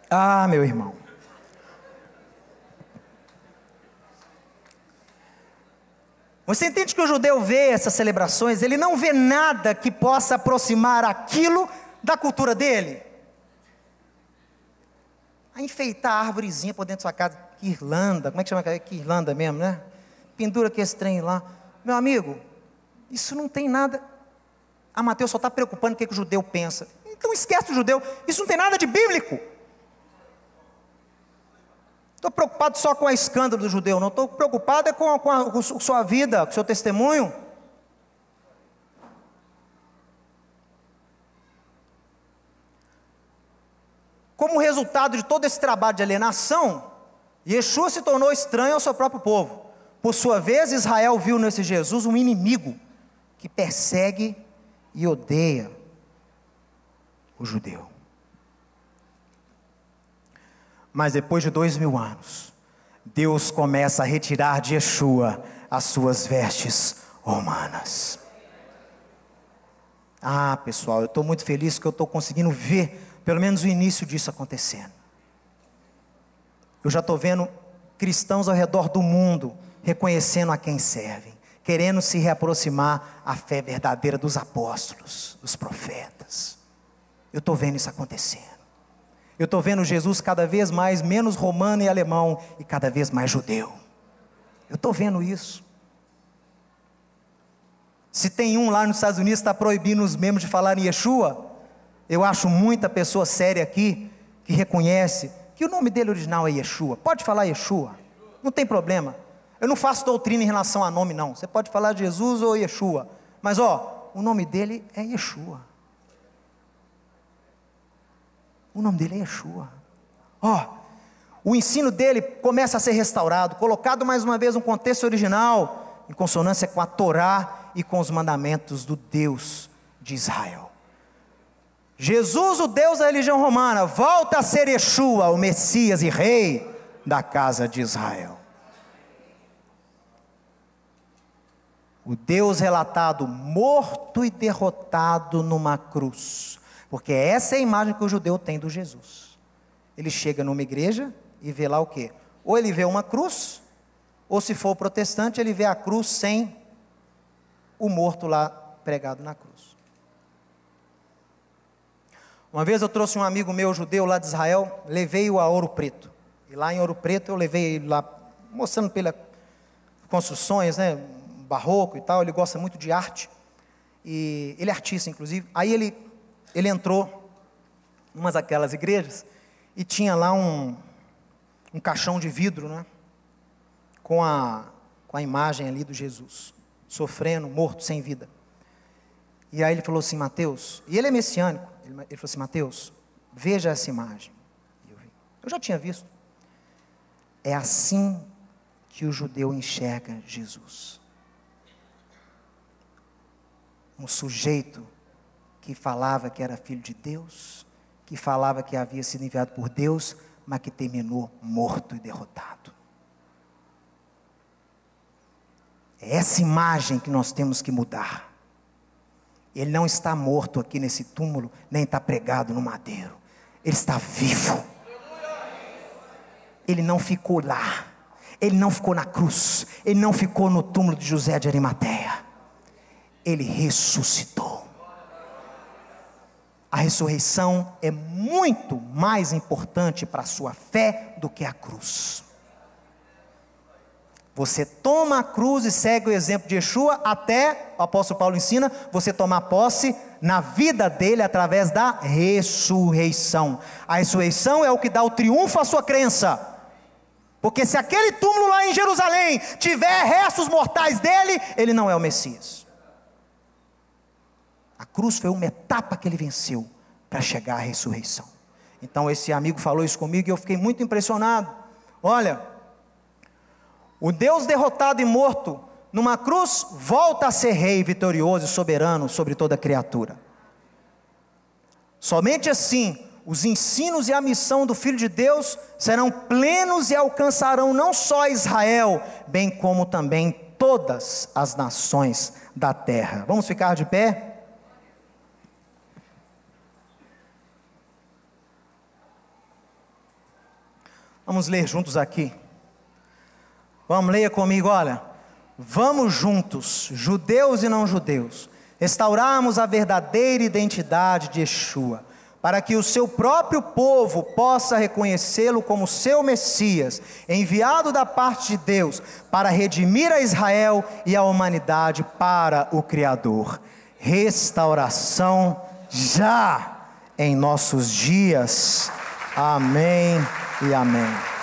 Ah, meu irmão. Você entende que o judeu vê essas celebrações, ele não vê nada que possa aproximar aquilo da cultura dele. A enfeitar a árvorezinha por dentro da sua casa, que Irlanda, como é que chama? Que Irlanda mesmo, né? Pendura que esse trem lá. Meu amigo, isso não tem nada. A Mateus só está preocupando o que, que o judeu pensa. Então esquece o judeu, isso não tem nada de bíblico. Estou preocupado só com o escândalo do judeu, não estou preocupado é com, a, com, a, com sua vida, com o seu testemunho. Como resultado de todo esse trabalho de alienação, Yeshua se tornou estranho ao seu próprio povo. Por sua vez, Israel viu nesse Jesus um inimigo que persegue e odeia o judeu. Mas depois de dois mil anos, Deus começa a retirar de Yeshua as suas vestes humanas. Ah, pessoal, eu estou muito feliz que eu estou conseguindo ver pelo menos o início disso acontecendo. Eu já estou vendo cristãos ao redor do mundo reconhecendo a quem servem, querendo se reaproximar à fé verdadeira dos apóstolos, dos profetas. Eu estou vendo isso acontecendo. Eu estou vendo Jesus cada vez mais menos romano e alemão e cada vez mais judeu. Eu estou vendo isso. Se tem um lá nos Estados Unidos que está proibindo os membros de falar em Yeshua, eu acho muita pessoa séria aqui que reconhece que o nome dele original é Yeshua. Pode falar Yeshua, não tem problema. Eu não faço doutrina em relação a nome, não. Você pode falar Jesus ou Yeshua. Mas, ó, o nome dele é Yeshua. O nome dele é Yeshua. Ó, oh, o ensino dele começa a ser restaurado, colocado mais uma vez no contexto original, em consonância com a Torá e com os mandamentos do Deus de Israel. Jesus, o Deus da religião romana, volta a ser Yeshua, o Messias e Rei da casa de Israel. O Deus relatado morto e derrotado numa cruz porque essa é a imagem que o judeu tem do Jesus. Ele chega numa igreja e vê lá o quê? Ou ele vê uma cruz, ou se for protestante, ele vê a cruz sem o morto lá pregado na cruz. Uma vez eu trouxe um amigo meu judeu lá de Israel, levei-o a Ouro Preto. E lá em Ouro Preto eu levei ele lá, mostrando pelas construções, né? Barroco e tal. Ele gosta muito de arte. E ele é artista, inclusive. Aí ele, ele entrou em uma daquelas igrejas e tinha lá um, um caixão de vidro, né? Com a, com a imagem ali do Jesus, sofrendo, morto, sem vida. E aí ele falou assim, Mateus, e ele é messiânico, ele, ele falou assim, Mateus, veja essa imagem. Eu, eu já tinha visto. É assim que o judeu enxerga Jesus. Um sujeito que falava que era filho de Deus, que falava que havia sido enviado por Deus, mas que terminou morto e derrotado. É essa imagem que nós temos que mudar. Ele não está morto aqui nesse túmulo, nem está pregado no madeiro. Ele está vivo. Ele não ficou lá. Ele não ficou na cruz. Ele não ficou no túmulo de José de Arimateia. Ele ressuscitou. A ressurreição é muito mais importante para a sua fé do que a cruz. Você toma a cruz e segue o exemplo de Yeshua até, o apóstolo Paulo ensina, você tomar posse na vida dele através da ressurreição. A ressurreição é o que dá o triunfo à sua crença. Porque se aquele túmulo lá em Jerusalém tiver restos mortais dele, ele não é o Messias. A cruz foi uma etapa que ele venceu para chegar à ressurreição. Então esse amigo falou isso comigo e eu fiquei muito impressionado. Olha, o Deus derrotado e morto numa cruz volta a ser rei vitorioso e soberano sobre toda criatura. Somente assim, os ensinos e a missão do Filho de Deus serão plenos e alcançarão não só Israel, bem como também todas as nações da terra. Vamos ficar de pé? Vamos ler juntos aqui. Vamos, leia comigo, olha. Vamos juntos, judeus e não judeus, restaurarmos a verdadeira identidade de Yeshua, para que o seu próprio povo possa reconhecê-lo como seu Messias, enviado da parte de Deus para redimir a Israel e a humanidade para o Criador. Restauração já em nossos dias. Amém e amém.